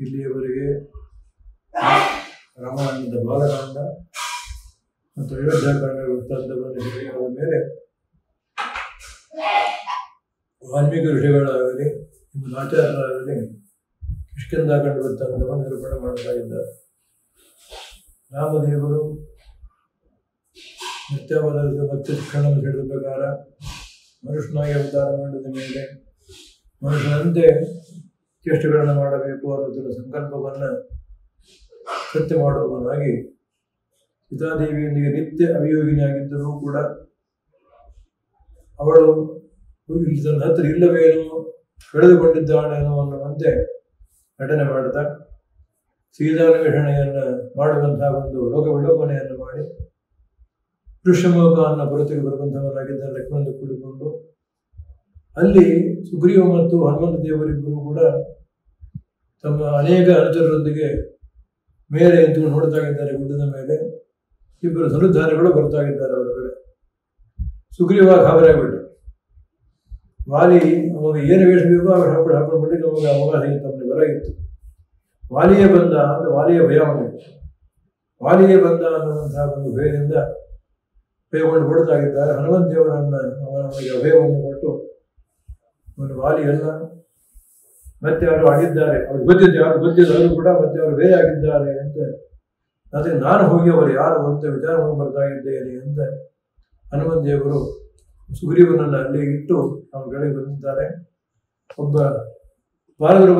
ಇಲ್ಲಿಯವರೆಗೆ ರಾಮಾಯಣದ ಬಾಲಕಾಂಡ ಮತ್ತು ಅಯೋಧ್ಯಾಕಾಂಡ ವೃತ್ತಾಂತವನ್ನು ಹೇಳಿದ ಮೇಲೆ ವಾಲ್ಮೀಕಿ ಋಷಿಗಳಾಗಲಿ ನಿಮ್ಮ ಆಚಾರ್ಯರಾಗಲಿ ಕಿಷ್ಕಿಂದಾಕಾಂಡ ವೃತ್ತಾಂತವನ್ನು ನಿರೂಪಣೆ ಮಾಡ್ತಾ ಇದ್ದಾರೆ. ರಾಮದೇವರು ನಿತ್ಯವಾದ ಭಕ್ತಿ ಶಿಕ್ಷಣವನ್ನು ಹೇಳಿದ ಪ್ರಕಾರ ಮನುಷ್ಯನಾಗಿ ಅವತಾರ ಮಾಡಿದ ಮೇಲೆ ಮನುಷ್ಯನಂತೆ ಚೇಷ್ಟೆಗಳನ್ನು ಮಾಡಬೇಕು ಅನ್ನೋದರ ಸಂಕಲ್ಪವನ್ನು ಸತ್ಯ ಮಾಡುವವನಾಗಿ ಸೀತಾದೇವಿಯೊಂದಿಗೆ ನಿತ್ಯ ಅಭಿಯೋಗಿನಿಯಾಗಿದ್ದರೂ ಕೂಡ ಅವಳು ಇಲ್ಲಿ ತನ್ನ ಹತ್ತಿರ ಇಲ್ಲವೇನೋ ಕಳೆದುಕೊಂಡಿದ್ದಾಳೇನೋ ಅನ್ನುವಂತೆ ನಟನೆ ಮಾಡ್ತಾ ಸೀತಾನ್ವೇಷಣೆಯನ್ನು ಮಾಡುವಂತಹ ಒಂದು ಲೋಕ ವಿಲೋಪನೆಯನ್ನು ಮಾಡಿ ಋಷಮೋಗ ಅನ್ನೋ ಪುರತಿಗೆ ಬರುವಂತವನಾಗಿದ್ದ ಲಕ್ಷ್ಮಣ ಕೂಡಿಕೊಂಡು ಅಲ್ಲಿ ಸುಗ್ರೀವ ಮತ್ತು ಹನುಮಂತ ದೇವರಿಬ್ಬರು ಕೂಡ ತಮ್ಮ ಅನೇಕ ಅನುಚರರೊಂದಿಗೆ ಮೇಲೆ ಎದ್ದು ನೋಡ್ತಾ ಇದ್ದಾರೆ ಗುಡ್ಡದ ಮೇಲೆ. ಇಬ್ಬರು ಧನುಧಾರಿಗಳು ಬರ್ತಾ ಇದ್ದಾರೆ ಅವರ ಕಡೆ. ಸುಗ್ರೀವ ಗಾಬರಿಯಾಗ್ಬಿಟ್ಟ ವಾಲಿ ಅವಾಗ ಏನು ವೇಷ ಬೇಕೋ ವೇಷ ಹಾಕೊಂಡು ಹಾಕೊಂಡ್ಬಿಟ್ಟು ಅವಾಗ ಅವಕಾಶ ಇತ್ತು ಅವನಿಗೆ ಇತ್ತು. ವಾಲಿಯೇ ಬಂದ ಅಂತ ವಾಲಿಯ ಭಯ ಅವನಿಗೆ ವಾಲಿಯೇ ಬಂದ ಅನ್ನುವಂತಹ ಒಂದು ಭಯದಿಂದ ಭಯಗೊಂಡು ಹೊಡ್ತಾ ಇದ್ದಾರೆ ಹನುಮಂತ ದೇವರನ್ನ ಅವನಿಗೆ ಅಭಯವನ್ನು ಕೊಟ್ಟು ಅವನು ವಾಲಿ ಅಲ್ಲ ಮತ್ತೆ ಅವರು ಆಗಿದ್ದಾರೆ, ಅವ್ರು ಗೊತ್ತಿದ್ದೆ ಯಾರು ಗೊತ್ತಿದ್ದವರು ಕೂಡ ಮತ್ತೆ ಅವರು ಬೇರೆ ಆಗಿದ್ದಾರೆ ಅಂತ ಅದೇ ನಾನು ಹೋಗಿ ಅವರು ಯಾರು ಅಂತ ವಿಚಾರ ಬರ್ತಾಗಿದ್ದೇನೆ ಬರ್ತಾ ಅಂತ ಹನುಮಂತ ದೇವರು ಸುಗ್ರೀವನನ್ನು ಅಲ್ಲಿ ಇಟ್ಟು ಅವರುಗಳಿಗೆ ಬಂದಿದ್ದಾರೆ. ಒಬ್ಬ ಬಾಲಗರು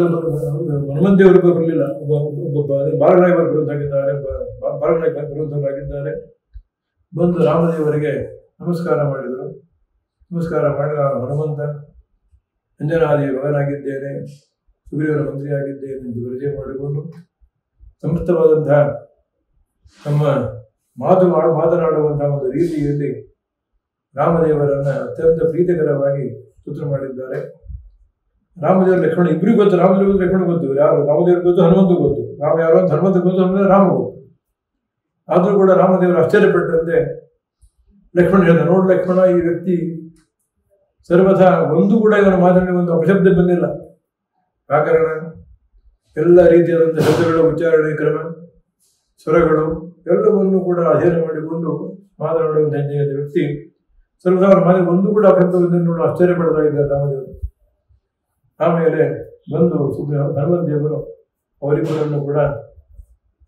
ಹನುಮಂತ ದೇವರು ಬರಲಿಲ್ಲ. ಒಬ್ಬ ಒಬ್ಬ ಬಾಲನಾಗಿ ಬರುವಂತಾಗಿದ್ದಾರೆ, ಒಬ್ಬ ಬರುವಂತವರಾಗಿದ್ದಾರೆ ಬಂದು ರಾಮದೇವರಿಗೆ ನಮಸ್ಕಾರ ಮಾಡಿದರು. ನಮಸ್ಕಾರ ಮಾಡಿದ ಹನುಮಂತ ಅಂಜನಾದಿ ಮಗನಾಗಿದ್ದೇನೆ ಸುಗ್ರೀವನ ಮಂತ್ರಿಯಾಗಿದ್ದೇನೆ ಎಂದು ಪರಿಚಯ ಮಾಡಿಕೊಂಡು ಸಮೃದ್ಧವಾದಂತಹ ತಮ್ಮ ಮಾತು ಮಾತನಾಡುವಂತಹ ಒಂದು ರೀತಿಯಲ್ಲಿ ರಾಮದೇವರನ್ನ ಅತ್ಯಂತ ಪ್ರೀತಿಕರವಾಗಿ ಸ್ತುತ್ರ ಮಾಡಿದ್ದಾರೆ. ರಾಮದೇವರ ಲಕ್ಷ್ಮಣ, ಇಬ್ಬರಿಗೂ ಗೊತ್ತು, ರಾಮದೇವ್ರ ಲಕ್ಷ್ಮಣ ಗೊತ್ತು, ಯಾರು? ರಾಮದೇವ್ರ ಗೊತ್ತು ಹನುಮಂತ ಗೊತ್ತು. ರಾಮ ಯಾರು ಅಂತ ಹನುಮಂತ ಗೊತ್ತು ಅಂದ್ರೆ ರಾಮ ಗೊತ್ತು. ಆದರೂ ಕೂಡ ರಾಮದೇವರು ಆಶ್ಚರ್ಯಪಟ್ಟಂತೆ ಲಕ್ಷ್ಮಣ ಹೇಳ್ತಾರೆ ನೋಡು ಲಕ್ಷ್ಮಣ, ಈ ವ್ಯಕ್ತಿ ಸರ್ವಥಾ ಒಂದು ಕೂಡ ಇವನ ಮಾತಿನಲ್ಲಿ ಒಂದು ಅಪಶಬ್ದ ಬಂದಿಲ್ಲ. ವ್ಯಾಕರಣ, ಎಲ್ಲ ರೀತಿಯಾದಂಥ ಶಬ್ದಗಳ, ಉಚ್ಚಾರಣೆ, ಕ್ರಮ, ಸ್ವರಗಳು, ಎಲ್ಲವನ್ನು ಕೂಡ ಅಧ್ಯಯನ ಮಾಡಿಕೊಂಡು ಮಾತನಾಡುವಂಥ ವ್ಯಕ್ತಿ ಸರ್ವಥ ಅವರ ಮಾತಿಗೆ ಒಂದು ಕೂಡ ಅಪಶಬ್ದ ನೋಡಲು ನೋಡು, ಆಶ್ಚರ್ಯ ಪಡ್ತಾ ಇದ್ದಾರೆ ರಾಮದೇವರು. ಆಮೇಲೆ ಬಂದು ದೇವರು ಅವರಿಬ್ಬರನ್ನು ಕೂಡ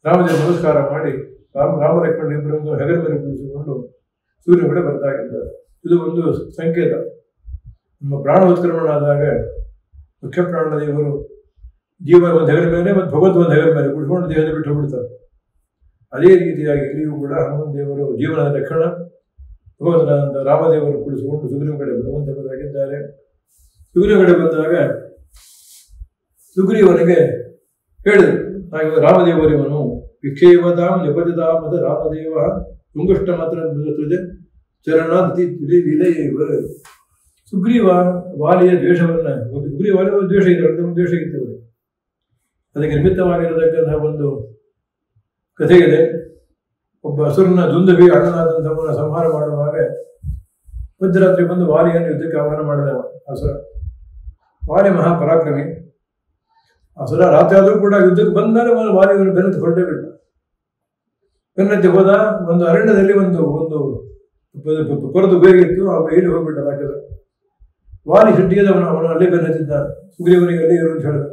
ರಾಮದೇವ ನಮಸ್ಕಾರ ಮಾಡಿ, ರಾಮ ರಾಮ ಲಕ್ಷ್ಮಣ ಇಬ್ಬರನ್ನು ಹೆಗಲ ಮೇಲೆ ಸೂರ್ಯ ಕಡೆ ಬರ್ತಾ ಇದ್ದಾರೆ. ಇದು ಒಂದು ಸಂಕೇತ. ನಮ್ಮ ಪ್ರಾಣ ಉತ್ಕ್ರಮಣಾದಾಗ ಮುಖ್ಯ ಪ್ರಾಣ ದೇವರು ಜೀವ ಒಂದು ಹೆಗರ ಮೇಲೆ ಮತ್ತು ಭಗವದ್ ಒಂದು ಹೆಗಲ ಮೇಲೆ ಕುಡ್ಕೊಂಡು ದೇಹದ ಬಿಟ್ಟು ಬಿಡ್ತಾರೆ ಅದೇ ರೀತಿಯಾಗಿ ಇಲ್ಲಿಯೂ ಕೂಡ ಹನುಮನ್ ದೇವರು ಜೀವನದ ಲಕ್ಷಣ ಭಗವಂತನಾದಂಥ ರಾಮದೇವರು ಕುಳಿಸಿಕೊಂಡು ಸುಗ್ರೀವ ಕಡೆ ಬರುವಂತವರಾಗಿದ್ದಾರೆ ಸುಗ್ರೀವ ಕಡೆ ಬಂದಾಗ ಸುಗ್ರೀವನಿಗೆ ಹೇಳಿದರು ಹಾಗೆ ರಾಮದೇವರಿವನು ವಿಕ್ಷೇವತಾಂ ಮತ್ತು ರಾಮದೇವ ತುಂಗುಷ್ಟ ಮಾತ್ರ ಚರಣ ಸುಗ್ರೀವ ವಾಲಿಯ ದ್ವೇಷವನ್ನ ಸುಗ್ರೀವ ವಾಲಿಯ ದ್ವೇಷ ಇದೆ ಒಂದು ದ್ವೇಷ ಇತ್ತು ಅದಕ್ಕೆ ನಿಮಿತ್ತವಾಗಿರತಕ್ಕಂತಹ ಒಂದು ಕಥೆ ಇದೆ ಒಬ್ಬ ಹಸುರನ ದುಂದುಬಿ ಅಣ್ಣನಾದಂಥವನ್ನ ಸಂಹಾರ ಮಾಡುವಾಗ ಮಧ್ಯರಾತ್ರಿ ಬಂದು ವಾಲಿಯನ್ನು ಯುದ್ಧಕ್ಕೆ ಆಹ್ವಾನ ಮಾಡಿದವ ಹಸುರ ವಾಲಿ ಮಹಾಪರಾಕ್ರಮಿ ಹಸುರ ರಾತ್ರಿ ಆದರೂ ಕೂಡ ಯುದ್ಧಕ್ಕೆ ಬಂದಾಗ ವಾಲಿಯನ್ನು ಬೆನ್ನತ್ತಿ ಹೊರಟೇ ಬಿಟ್ಟ ಬೆನ್ನತ್ತಿ ಹೋದ ಒಂದು ಅರಣ್ಯದಲ್ಲಿ ಒಂದು ಒಂದು ಪೊರದು ಬೇಗಿತ್ತು ಆ ಬೇಲಿ ಹೋಗ್ಬಿಟ್ಟ ವಾಲಿ ಸಿಟ್ಟಿಗೆದವನು ಅವನು ಅಲ್ಲೇ ಬೆನ್ನತ್ತಿದ್ದಾನೆ ಸುಗ್ರೀವನಿಗೆ ಅಲ್ಲೇ ಇರು ಅಂತ ಹೇಳಿದ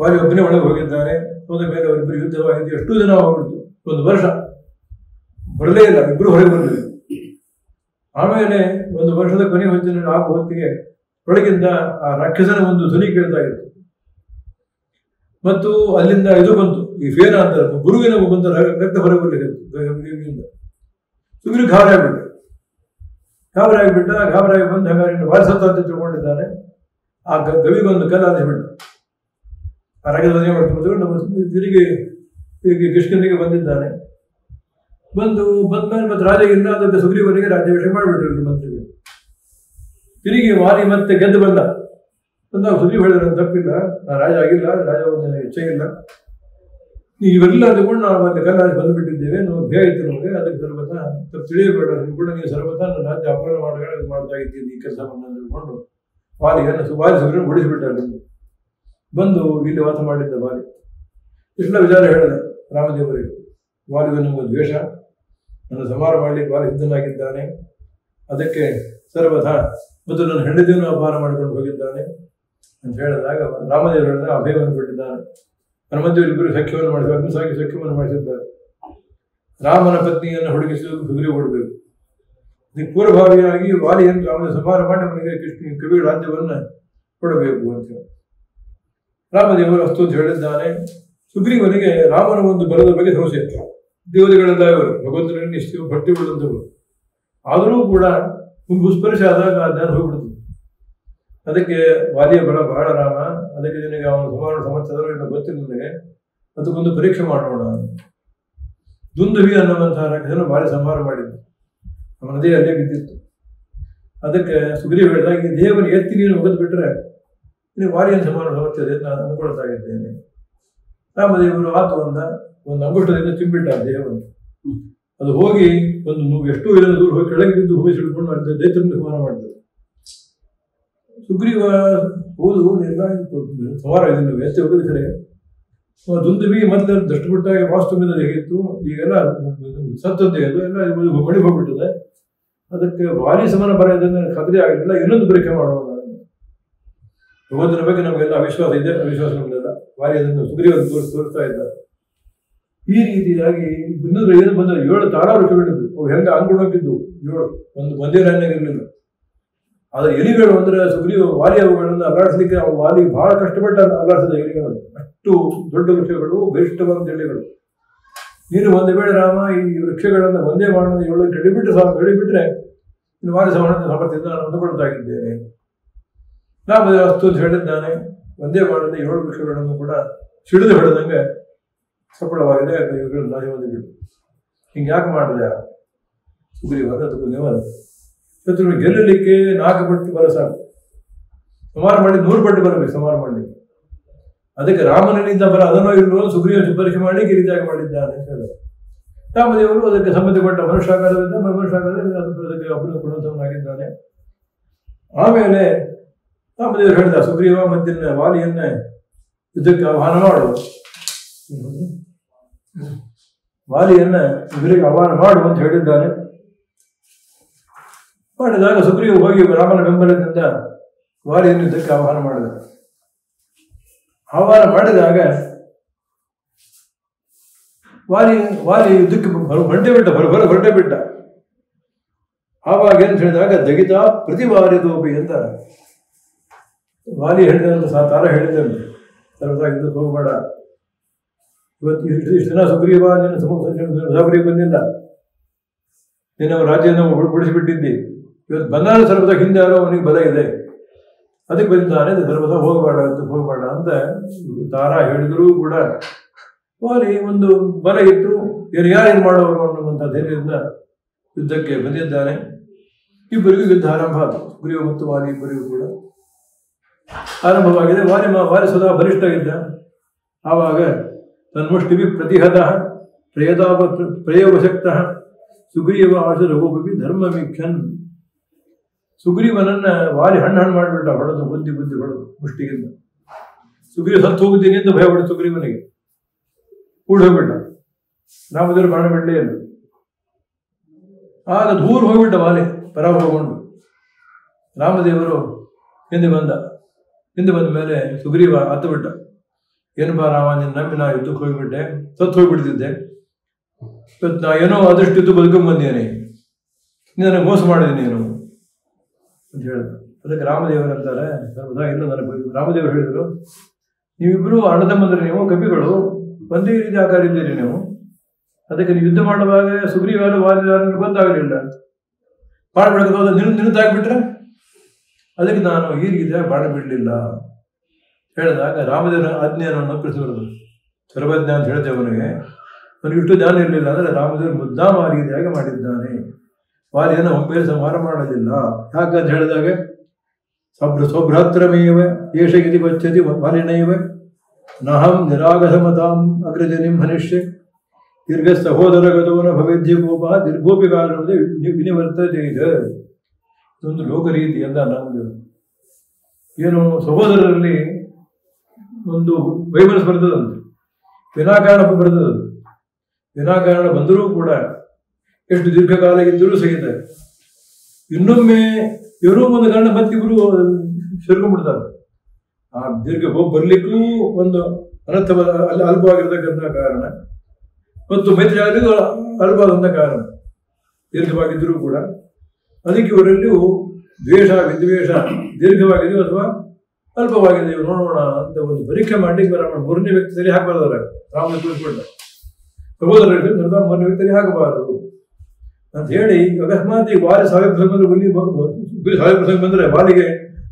ವಾಲಿ ಒಬ್ಬನೇ ಒಳಗೆ ಹೋಗಿದ್ದಾನೆ ಹೋದ ಮೇಲೆ ಅವರಿಬ್ಬರು ಯುದ್ಧವಾಗಿದ್ದು ಎಷ್ಟು ದಿನ ಹೋಗ್ಬಿಡ್ತು. ಒಂದು ವರ್ಷ. ಬರಲೇ ಇಲ್ಲ. ಇಬ್ಬರು ಹೊರಗೆ ಬಂದಿದೆ ಆಮೇಲೆ ಒಂದು ವರ್ಷದ ಕೊನೆ ಹೊತ್ತಿನಲ್ಲಿ ಆಗುವ ಹೊತ್ತಿಗೆ ಒಳಗಿಂದ ಆ ರಾಕ್ಷಸನ ಒಂದು ಧ್ವನಿ ಕೇಳ್ತಾ ಇತ್ತು. ಮತ್ತು ಅಲ್ಲಿಂದ ಇದು ಬಂತು. ಈ ಫೇನ ಅಂತ ಗುರುವಿನ ಬಂದ ರಕ್ತ ಹೊರಗೆ ಬರಲಿಕ್ಕೆ ಸುಗ್ರೀವ್ ಗಾಬರಿ ಆಗ್ಬಿಟ್ಟ ಗಾಬರಿ ಬಿಟ್ಟ ಗಾಬರಾಗಿ ಬಂದು ಹಂಗಾರೆ ವಾರಸತ್ತ ಅಂತ ತಿಳ್ಕೊಂಡಿದ್ದಾನೆ ಆ ಗವಿಗೊಂದು ಕಲ್ಲ ಬಿಟ್ಟ ಆ ರಾಜ್ಯದ ಮಾಡ್ಕೊಂಡು ನಮ್ಮ ತಿರುಗಿ ತಿರುಗಿ ಕೃಷ್ಣನಿಗೆ ಬಂದಿದ್ದಾನೆ. ಬಂದು ಬಂದ್ಮೇಲೆ ಮತ್ತೆ ರಾಜ ಇಲ್ಲ ಅದಕ್ಕೆ ಸುಗ್ರೀವನಿಗೆ ರಾಜ್ಯಾಭಿಷೇಕ ಮಾಡಿಬಿಟ್ರು ಮಂತ್ರಿಗಳು ತಿರುಗಿ ವಾರಿ ಮತ್ತೆ ಗೆದ್ದು ಬಂದ. ಬಂದಾಗ ಸುಗ್ರೀವ್ ಹೇಳಿದ್ರೆ, ತಪ್ಪಿಲ್ಲ ರಾಜ ಆಗಿಲ್ಲ, ರಾಜ ಒಂದು ಇಚ್ಛೆ ನೀವೆಲ್ಲ ತಗೊಂಡು ನಾವು ಮತ್ತೆ ಕಲ್ಲಾಡಿ ಬಂದುಬಿಟ್ಟಿದ್ದೇವೆ. ನಾವು ಇತ್ತು ನಮಗೆ. ಅದಕ್ಕೆ ಸರ್ವತ ತಿಳಿಯಬೇಡ. ನೀವು ಕೂಡ ನೀವು ಸರ್ವತ ನನ್ನ ರಾಜ್ಯ ಅಪಹರಣ ಮಾಡಬೇಡ ಮಾಡ್ತಾ ಇದ್ದೀನಿ ಈ ಕೆಲಸವನ್ನು ಅಂದುಕೊಂಡು ವಾಲಿಯನ್ನು ಹೊಡಿಸಿಬಿಟ್ಟ ಅಲ್ಲಿಂದ ಬಂದು ಇಲ್ಲಿ ವಾಸ ಮಾಡಿದ್ದ ವಾಲಿ ಇಷ್ಟೆಲ್ಲ ವಿಚಾರ ಹೇಳಿದ ರಾಮದೇವರಿಗೆ ವಾಲಿಗೆ ನಮಗೆ ದ್ವೇಷ. ನನ್ನ ಸಮಾರ ಮಾಡಲಿಕ್ಕೆ ವಾಲಿ ಸಿದ್ಧನಾಗಿದ್ದಾನೆ. ಅದಕ್ಕೆ ಸರ್ವಥ ಮತ್ತು ನನ್ನ ಹೆಂಡತಿಯನ್ನು ಅಪಹಾರ ಮಾಡಿಕೊಂಡು ಹೋಗಿದ್ದಾನೆ ಅಂತ ಹೇಳಿದಾಗ ರಾಮದೇವರು ಹೇಳಿದ ಅಭಯವನ್ನು ಕೊಟ್ಟಿದ್ದಾನೆ. ಹನುಮಂತ ಇಬ್ಬರು ಸಖ್ಯವನ್ನು ಮಾಡಿದ್ದಾರೆ ಅಗ್ನಿಸಾಗಿ ಸಖ್ಯವನ್ನು ಮಾಡಿಸಿದ್ದಾರೆ. ರಾಮನ ಪತ್ನಿಯನ್ನು ಹುಡುಗಿಸಿ ಹುಗುರಿ ಓಡಬೇಕು. ಇದಕ್ಕೆ ಪೂರ್ವಭಾವಿಯಾಗಿ ವಾಲಿಯನ್ನು ರಾಮನ ಸಂಹಾರ ಮಾಡಿ ಅವನಿಗೆ ಕೃಷ್ಣ ಕವಿ ರಾಜ್ಯವನ್ನು ಕೊಡಬೇಕು ಅಂತ ರಾಮದೇವರು ಅಸ್ತು ಅಂತ ಹೇಳಿದ್ದಾನೆ. ಸುಗ್ರೀವನಿಗೆ ರಾಮನ ಒಂದು ಬಲದ ಬಗ್ಗೆ ಸಮಸ್ಯೆ ದೇವತೆಗಳೆಲ್ಲ ಇವರು ಭಗವಂತನ ಇಷ್ಟು ಭಕ್ತಿ ಉಳ್ಳಂತವರು ಆದರೂ ಕೂಡ ಒಂದು ಸ್ಪರ್ಶ ಆದಾಗ ಜ್ಞಾನ ಹೋಗ್ಬಿಡ್ತು. ಅದಕ್ಕೆ ವಾಲಿಯ ಬಲ ಬಹಳ ರಾಮ. ಅದಕ್ಕೆ ನಿನಗೆ ಅವನು ಸುಮಾರು ಸಮರ್ಥದರು ಎಂದು ಗೊತ್ತಿಲ್ಲ ನನಗೆ. ಅದಕ್ಕೊಂದು ಪರೀಕ್ಷೆ ಮಾಡೋಣ. ದುಂದುವಿ ಅನ್ನುವಂತಹ ರಾಕ್ಷಸನು ಭಾರಿ ಸಂಹಾರ ಮಾಡಿದ್ದು ಅವನದೇ ಅಲ್ಲೇ ಬಿದ್ದಿತ್ತು. ಅದಕ್ಕೆ ಸುಗ್ರೀವ್ ಹೇಳಿದಾಗ ಈ ದೇವರು ಎತ್ತಿ ನೀನು ಒಗೆದು ಬಿಟ್ರೆ ನೀವು ಸಮಾನ ಸಂಹಾರ ಅದೇ ನಾನು ಅಂದ್ಕೊಳ್ತಾ ಇದ್ದೇನೆ ರಾಮದೇವರು ಆತು ಅಂದ ಒಂದು ಅಂಗುಷ್ಟದಿಂದ ತುಂಬಿಟ್ಟ ದೇವರು ಅದು ಹೋಗಿ ಒಂದು ಎಷ್ಟು ಇರೋದು ದೂರ ಹೋಗಿ ಕೆಳಗೆ ಬಿದ್ದು ಭೂಮಿ ಸಿಡ್ಕೊಂಡು ದೈತ್ಯರಿಂದ ಸಂಹಾರ ಮಾಡಿದ್ರು. ಸುಗ್ರೀವ ಹೋದು ಎಲ್ಲ ಸವಾರ ಇದನ್ನು ಎತ್ತಿ ಹೋಗಿದ ಕಡೆ. ದುಂದುಬಿ ಮೊದಲು ವಾಸ್ತು ವಾಸ್ತುವಿನ ಹೇಗಿತ್ತು? ಈಗೆಲ್ಲ ಸತ್ತದ್ದೇ ಅದು, ಎಲ್ಲ ಬಳಿ ಹೋಗ್ಬಿಟ್ಟಿದೆ. ಅದಕ್ಕೆ ಭಾರಿ ಸಮಾನ ಬರೆಯೋದನ್ನ ಖಾತ್ರಿ ಆಗಲಿಲ್ಲ, ಇನ್ನೊಂದು ಪರೀಕ್ಷೆ ಮಾಡೋಣ. ಭಗವಂತನ ಬಗ್ಗೆ ನಮಗೆಲ್ಲ ಅವಿಶ್ವಾಸ ಇದೆ, ಅವಿಶ್ವಾಸ ನಮಗೆಲ್ಲ ಭಾರಿ ಅದನ್ನು ಸುಗ್ರೀವ ತೋರಿಸ್, ತೋರಿಸ್ತಾ ಇದ್ದ ಈ ರೀತಿಯಾಗಿ ಇನ್ನೊಂದು ಏನು ಬಂದ್ರೆ ಏಳು ತಾರಾ ವೃಕ್ಷಗಳಿದ್ದು ಅವು ಹೆಂಗ ಹೋಗಿದ್ದು? ಏಳು. ಒಂದು ಒಂದೇ ಇರಲಿಲ್ಲ. ಆದ್ರೆ ಎಲಿಗಳು ಅಂದ್ರೆ ಸುಗ್ರೀವ ವಾಲಿ ಅವುಗಳನ್ನ ಅಲ್ಲಾಡಿಸ್ಲಿಕ್ಕೆ ಅವು ವಾಲಿ ಬಹಳ ಕಷ್ಟಪಟ್ಟು ಅಲ್ಲ- ಅಲ್ಲಾಡಿಸಿದ ಎಲಿಗಳನ್ನು ಅಷ್ಟು ದೊಡ್ಡ ವೃಕ್ಷಗಳು ಬಲಿಷ್ಠವಾದ ಎಲೆಗಳು. ನೀನು ಒಂದು ವೇಳೆ ರಾಮ, ಈ ವೃಕ್ಷಗಳನ್ನು ಒಂದೇ ಮಾಡೋಣ ಏಳು ಕಡಿಬಿಟ್ಟು ಸಹ ಕಡಿಬಿಟ್ರೆ ಇನ್ನು ವಾಲಿ ಸಮಾನ ಸಮರ್ಥದಿಂದ ನಾನು ಅಂದುಕೊಳ್ತಾ ಇದ್ದೇನೆ ರಾಮ ಅಷ್ಟು ಅಂತ ಹೇಳಿದ್ದಾನೆ. ಒಂದೇ ಮಾಡದ ಏಳು ವೃಕ್ಷಗಳನ್ನು ಕೂಡ ಸಿಡಿದು ಹೊಡೆದಂಗೆ ಸಫಲವಾಗಿದೆ ಇವುಗಳು ಒಂದು ಬಿಟ್ಟು ಹಿಂಗೆ ಯಾಕೆ ಮಾಡಿದೆ? ಸುಗ್ರೀವ ಅದಕ್ಕೂ ನೇವದ ಶತ್ರು ಗೆಲ್ಲಲಿಕ್ಕೆ ನಾಲ್ಕು ಪಟ್ಟು ಬರ ಸಾಕು. ಸುಮಾರು ಮಾಡಿ ನೂರು ಪಟ್ಟು ಬರಬೇಕು ಸುಮಾರು ಮಾಡಲಿಕ್ಕೆ. ಅದಕ್ಕೆ ರಾಮನಿಂದ ಬರ ಅದನ್ನು ಇಲ್ಲೋ ಸುಗ್ರೀವ ಪರೀಕ್ಷೆ ಮಾಡಿ ಗಿರಿತ್ಯಾಗ ರೀತಿಯಾಗಿ ಮಾಡಿದ್ದಾನೆ ಅಂತ ಹೇಳಿದ್ರು. ರಾಮದೇವರು ಅದಕ್ಕೆ ಸಂಬಂಧಪಟ್ಟ ಮನುಷ್ಯಾಕಾರದಿಂದ ಅದು ಅದಕ್ಕೆ ಅಪೂರ್ಣ ಕೊಡುವಂತವನಾಗಿದ್ದಾನೆ ಆಮೇಲೆ ರಾಮದೇವರು ಹೇಳಿದ, ಸುಗ್ರೀವ ಮತ್ತಿನ ವಾಲಿಯನ್ನೇ ಯುದ್ಧಕ್ಕೆ ಆಹ್ವಾನ ಮಾಡು. ವಾಲಿಯನ್ನ ಇವರಿಗೆ ಆಹ್ವಾನ ಮಾಡು ಅಂತ ಹೇಳಿದ್ದಾನೆ. ಮಾಡಿದಾಗ ಸುಗ್ರೀವು ಹೋಗಿ ರಾಮನ ಬೆಂಬಲದಿಂದ ವಾಲಿಯನ್ನು ಇದಕ್ಕೆ ಆಹ್ವಾನ ಮಾಡಿದ. ಆಹ್ವಾನ ಮಾಡಿದಾಗ ವಾಲಿ ವಾಲಿ ಯುದ್ಧಕ್ಕೆ ಹೊಂಡೆ ಬಿಟ್ಟ ಹೊರ ಹೊರ ಹೊರಟೆ ಬಿಟ್ಟ. ಆವಾಗ ಏನು ಹೇಳಿದಾಗ, ದಗಿತ ಪ್ರತಿ ವಾರಿದೋಪಿ ಅಂತ ವಾಲಿ ಹೇಳಿದಂತ ಸಾ ತಾರ ಹೇಳಿದಂತೆ ಸರ್ವದಾಗ ಹೋಗಬೇಡ. ಇವತ್ತು ಇಷ್ಟು ದಿನ ಸುಗ್ರೀವ ನಿನ್ನ ಸಮುದ್ರಕ್ಕೆ ಬಂದಿಲ್ಲ. ನಿನ್ನ ರಾಜ್ಯನ ಉಳಿಸಿಬಿಟ್ಟಿದ್ದಿ ಇವತ್ತು ಬಂಗಾರ ಸರ್ವದ ಹಿಂದೆ ಯಾರೋ ಅವನಿಗೆ ಬಲ ಇದೆ. ಅದಕ್ಕೆ ಬಂದಿದ್ದಾನೆ ಸರ್ವದ ಹೋಗಬೇಡ ಅಂತ ಹೋಗಬೇಡ ಅಂತ ತಾರಾ ಹೇಳಿದರೂ ಕೂಡ ಹೋಲಿ ಒಂದು ಬಲ ಇಟ್ಟು ಏನು ಯಾರೇನು ಮಾಡೋರು ಅನ್ನುವಂಥ ಧೈರ್ಯದಿಂದ ಯುದ್ಧಕ್ಕೆ ಬಂದಿದ್ದಾನೆ. ಇಬ್ಬರಿಗೂ ಯುದ್ಧ ಆರಂಭ ಆಯಿತು ಗುರಿಯು ಮತ್ತು ವಾಲಿ ಇಬ್ಬರಿಗೂ ಕೂಡ ಆರಂಭವಾಗಿದೆ. ವಾಲಿ ವಾಲಿ ಸದಾ ಬಲಿಷ್ಠ ಇದ್ದ ಆವಾಗ ತನ್ಮುಷ್ಟಿಭಿ ಪ್ರತಿಹತ ಪ್ರಯತಾಪ ಪ್ರಯೋಗಶಕ್ತ ಸುಗ್ರೀವ ಆಶ ಧರ್ಮ ಧರ್ಮವೀಕ್ಷನ್ ಸುಗ್ರೀವನನ್ನ ವಾಲಿ ಹಣ್ಣು ಹಣ್ಣು ಮಾಡಿಬಿಟ್ಟ ಹೊಡೆದು ಬುದ್ಧಿ ಬುದ್ಧಿ ಹೊಡೆದು ಮುಷ್ಟಿಗಿಂದ ಸುಗ್ರೀವ ಸತ್ತು ಹೋಗುತ್ತೀನಿ ಅಂತ ಭಯ ಹೊಡೆದು ಸುಗ್ರೀವನಿಗೆ. ಕೂಡ ಹೋಗ್ಬಿಟ್ಟ. ರಾಮದೇವರು ಬಾಣ ಇಲ್ಲ ಆಗ ದೂರ ಹೋಗ್ಬಿಟ್ಟ ವಾಲಿ ಹೋಗೊಂಡು ರಾಮದೇವರು ಹಿಂದೆ ಬಂದ. ಹಿಂದೆ ಬಂದ ಮೇಲೆ ಸುಗ್ರೀವ ಹತ್ತು ಬಿಟ್ಟ. ಬಾ ರಾಮ, ನಿನ್ನ ನಂಬಿ ನಾ ಯುದ್ಧಕ್ಕೆ ಹೋಗಿಬಿಟ್ಟೆ, ಸತ್ತು ಹೋಗ್ಬಿಡ್ತಿದ್ದೆ. ಇವತ್ತು ನಾ ಏನೋ ಅದಷ್ಟು ಯುದ್ಧ ಬದುಕೊಂಡ್ ಬಂದೇನೆ ನೀನು ಮೋಸ ಮಾಡಿದೆ ನೀನು. ಅಂತ ಹೇಳಿದ್ರು. ಅದಕ್ಕೆ ರಾಮದೇವರು ಅಂತಾರೆ ಇಲ್ಲ, ನನಗೆ ರಾಮದೇವರು ಹೇಳಿದರು ನೀವಿಬ್ಬರು ಅಣ್ಣತಮ್ಮಂದ್ರೆ ನೀವು, ಕಪಿಗಳು, ಒಂದೇ ರೀತಿ ಆಕಾರ ಇದ್ದೀರಿ ನೀವು. ಅದಕ್ಕೆ ನೀವು ಯುದ್ಧ ಮಾಡುವಾಗ ಸುಗ್ರೀವಾರು ವಾದ ಗೊತ್ತಾಗಲಿಲ್ಲ. ಬಾಣ ಬಿಡಕ್ಕೆ ಹೋದ ನಿನ್ನ ನಿನ್ನದಾಗ್ಬಿಟ್ರೆ ಅದಕ್ಕೆ ನಾನು ಈ ರೀತಿಯ ಬಾಣ ಬಿಡಲಿಲ್ಲ. ಹೇಳಿದಾಗ ರಾಮದೇವರ ಆಜ್ಞೆಯನ್ನು ನಪ್ಪಿಸಿಬಾರದು ಸರ್ವಜ್ಞ ಅಂತ ಹೇಳಿದೆ ಅವನಿಗೆ. ಅವನಿಗೆ ಇಷ್ಟು ಜ್ಞಾನ ಇರಲಿಲ್ಲ ಅಂದರೆ ರಾಮದೇವರು ಮುದ್ದಾಮ ರೀತಿಯಾಗಿ ಮಾಡಿದ್ದಾನೆ. ವಾಲಿಯನ್ನು ಒಬ್ಬೇ ಸಂಹಾರ ಮಾಡೋದಿಲ್ಲ. ಯಾಕಂತ ಹೇಳಿದಾಗ ಸೌಭ್ರಾತ್ರಮೇವ ಏಷ ಇತಿ ಪಚ್ಚತಿ ಮಾಲಿನೈವ ನಹಂ ನಿರಾಗಸಮತಾಂ ಅಗ್ರಜನಿಂ ಹನಿಷ್ಯೆ ದೀರ್ಘ ಸಹೋದರ ಗದೋನ ಭವೇದ್ಯ ಗೋಪ ದೀರ್ಘೋಪಿ ಕಾರಣದ ವಿನಿವರ್ತತೆ ಇದೆ. ಇದೊಂದು ಲೋಕ ರೀತಿ ಅಂತ ನಮ್ಮದು ಏನು ಸಹೋದರರಲ್ಲಿ ಒಂದು ವೈಮನಸ್ ಬರ್ತದಂತೆ. ವಿನಾಕಾರಣ ಬರ್ತದಂತೆ. ವಿನಾಕಾರಣ ಬಂದರೂ ಕೂಡ ಎಷ್ಟು ದೀರ್ಘಕಾಲ ಇದ್ದರೂ ಸಹಿತ. ಇನ್ನೊಮ್ಮೆ ಇವರು ಒಂದು ಕಾರಣ ಮತ್ತಿಬ್ಬರು ಸೇರ್ಕೊಂಡ್ಬಿಡ್ತಾರೆ. ಆ ದೀರ್ಘ ಹೋಗಿ ಬರ್ಲಿಕ್ಕೂ ಒಂದು ಅನರ್ಥವಾದ ಅಲ್ಲಿ ಅಲ್ಪವಾಗಿರ್ತಕ್ಕಂಥ ಕಾರಣ. ಮತ್ತು ಮೈತ್ರಿ ಆಗಲಿಗೂ ಅಲ್ಪವಾದಂಥ ಕಾರಣ. ದೀರ್ಘವಾಗಿದ್ದರೂ ಕೂಡ. ಅದಕ್ಕೆ ಇವರಲ್ಲಿಯೂ ದ್ವೇಷ, ವಿದ್ವೇಷ ದೀರ್ಘವಾಗಿದೆಯೋ ಅಥವಾ ಅಲ್ಪವಾಗಿದೆಯೋ ನೋಡೋಣ ಅಂತ ಒಂದು ಪರೀಕ್ಷೆ ಮಾಡಿ ಬರೋಣ ಮೂರನೇ ವ್ಯಕ್ತಿ ಸರಿ ಹಾಕಬಾರ್ದಾರೆ ರಾಮನ ತೋರಿಸ್ಕೊಂಡ. ಪ್ರಬೋಧರ ನಿರ್ಧಾರ ಮೂರನೇ ವ್ಯಕ್ತಿ ಸರಿ ಹಾಕಬಾರದು. ಅಂತ ಹೇಳಿ ಅಕಸ್ಮಾತ್ ಈ ವಾಲಿ ಸಾವಿರ ಪ್ರಸಂಗ ಬಂದ್ರೆ ಹುಲಿ ಗುರಿ ಸಾವಿರ ಪ್ರಸಂಗ ಬಂದರೆ ಬಾಲಿಗೆ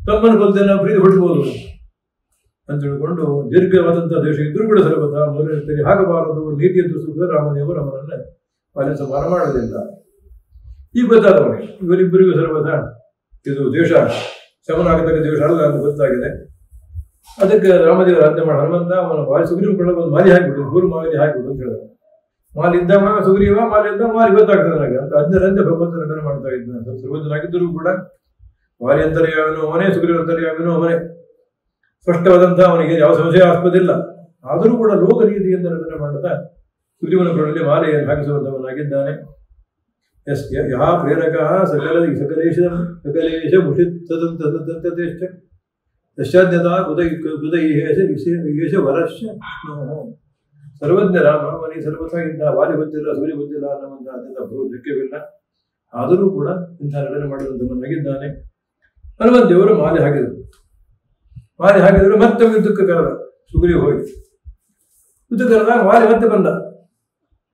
ತಮ್ಮನ್ನು ಕೊಲ್ತೇನೆ ಪ್ರೀತಿ ಹೊಡ್ಬೋದು ಅಂತ ಹೇಳಿಕೊಂಡು ದೀರ್ಘವಾದಂಥ ದೇಶ ಇದ್ರೂ ಕೂಡ ಸರ್ವತ ಮೊದಲೇ ಹಾಕಬಾರದು ನೀತಿಯನ್ನು ಸುಖ ರಾಮದೇವರು ಅವರನ್ನೇ ವಾಲಿ ಸಂಹಾರ ಮಾಡೋದಿಲ್ಲ ಈಗ ಗೊತ್ತಾದವನಿಗೆ ಇವರಿಬ್ಬರಿಗೂ ಸರ್ವತ ಇದು ದೇಶ ಶಮನ ಆಗತಕ್ಕ ದೇಶ ಅಲ್ಲ ಅಂತ ಗೊತ್ತಾಗಿದೆ. ಅದಕ್ಕೆ ರಾಮದೇವರ ಆಜ್ಞೆ ಮಾಡಿ, ಹನುಮಂತ ಅವನ ವಾಲಿ ಸುಗ್ರೀವ್ ಒಂದು ಮಾಲಿ ಹಾಕಿಬಿಡು ಮೂರು ಮಾಲಿ ಹಾಕಿಬಿಡು ಅಂತ ಹೇಳಿದ ಮಾಲಿ ಇದ್ದವ ಸುಗ್ರೀವ ಮಾಲ್ ಇದ್ದ ಮಾಲಿ ಗೊತ್ತಾಗ್ತದೆ ನನಗೆ. ಅಂತ ಅದರಂತೆ ಭಗವಂತ ನಟನೆ ಮಾಡ್ತಾ ಇದ್ದಾನೆ. ಸುಗ್ರೀವಂತನಾಗಿದ್ದರೂ ಕೂಡ ವಾಲಿ ಅಂತರ್ಯಾವನು ಅವನೇ ಸುಗ್ರೀವ ಅಂತರ್ಯಾವನು ಅವನೇ ಸ್ಪಷ್ಟವಾದಂತಹ ಅವನಿಗೆ ಯಾವ ಸಂಶಯ ಆಸ್ಪದಿಲ್ಲ. ಆದರೂ ಕೂಡ ಲೋಕ ರೀತಿಯಿಂದ ನಟನೆ ಮಾಡ್ತಾ ಸುಗ್ರೀವನ ಕೊಡಲಿ ಮಾಲೆಯನ್ನು ಹಾಕಿಸುವಂತವನಾಗಿದ್ದಾನೆ ಎಸ್, ಯಾ ಪ್ರೇರಕ, ಸಕಲ, ಸಕಲೇಶ ಸಕಲೇಶ ಮುಷಿತ್ತದಂತೇಶ್ಚ ಯಶಾದ್ಯತಾ ಕುದ ಕುತ ಈಹೇಶ ಈಹೇಶ ವರಶ್ಯ ವಿಷ್ಣು ಸರ್ವಜ್ಞ ರಾಮ ಸರ್ವಥ ಇದ್ದ ವಾಲಿ ಬಂದಿಲ್ಲ ಸೂರ್ಯ ಬಂದಿಲ್ಲ ಅನ್ನುವಂಥ ಅತ್ಯಂತ ಧಕ್ಯವಿಲ್ಲ ಆದರೂ ಕೂಡ ಇಂಥ ನಟನೆ ಮಾಡಿದಂಥವನಾಗಿದ್ದಾನೆ ಹನುಮಂತ ದೇವರು ಮಾಲೆ ಹಾಕಿದರು. ಮಾಲೆ ಹಾಕಿದರು ಮತ್ತೆ ಯುದ್ಧಕ್ಕೆ ಕರೆದ, ಸುಗ್ರೀವ ಹೋಗಿ. ಯುದ್ಧ ಕರೆದಾಗ ಮಾಲೆ ಮತ್ತೆ ಬಂದ.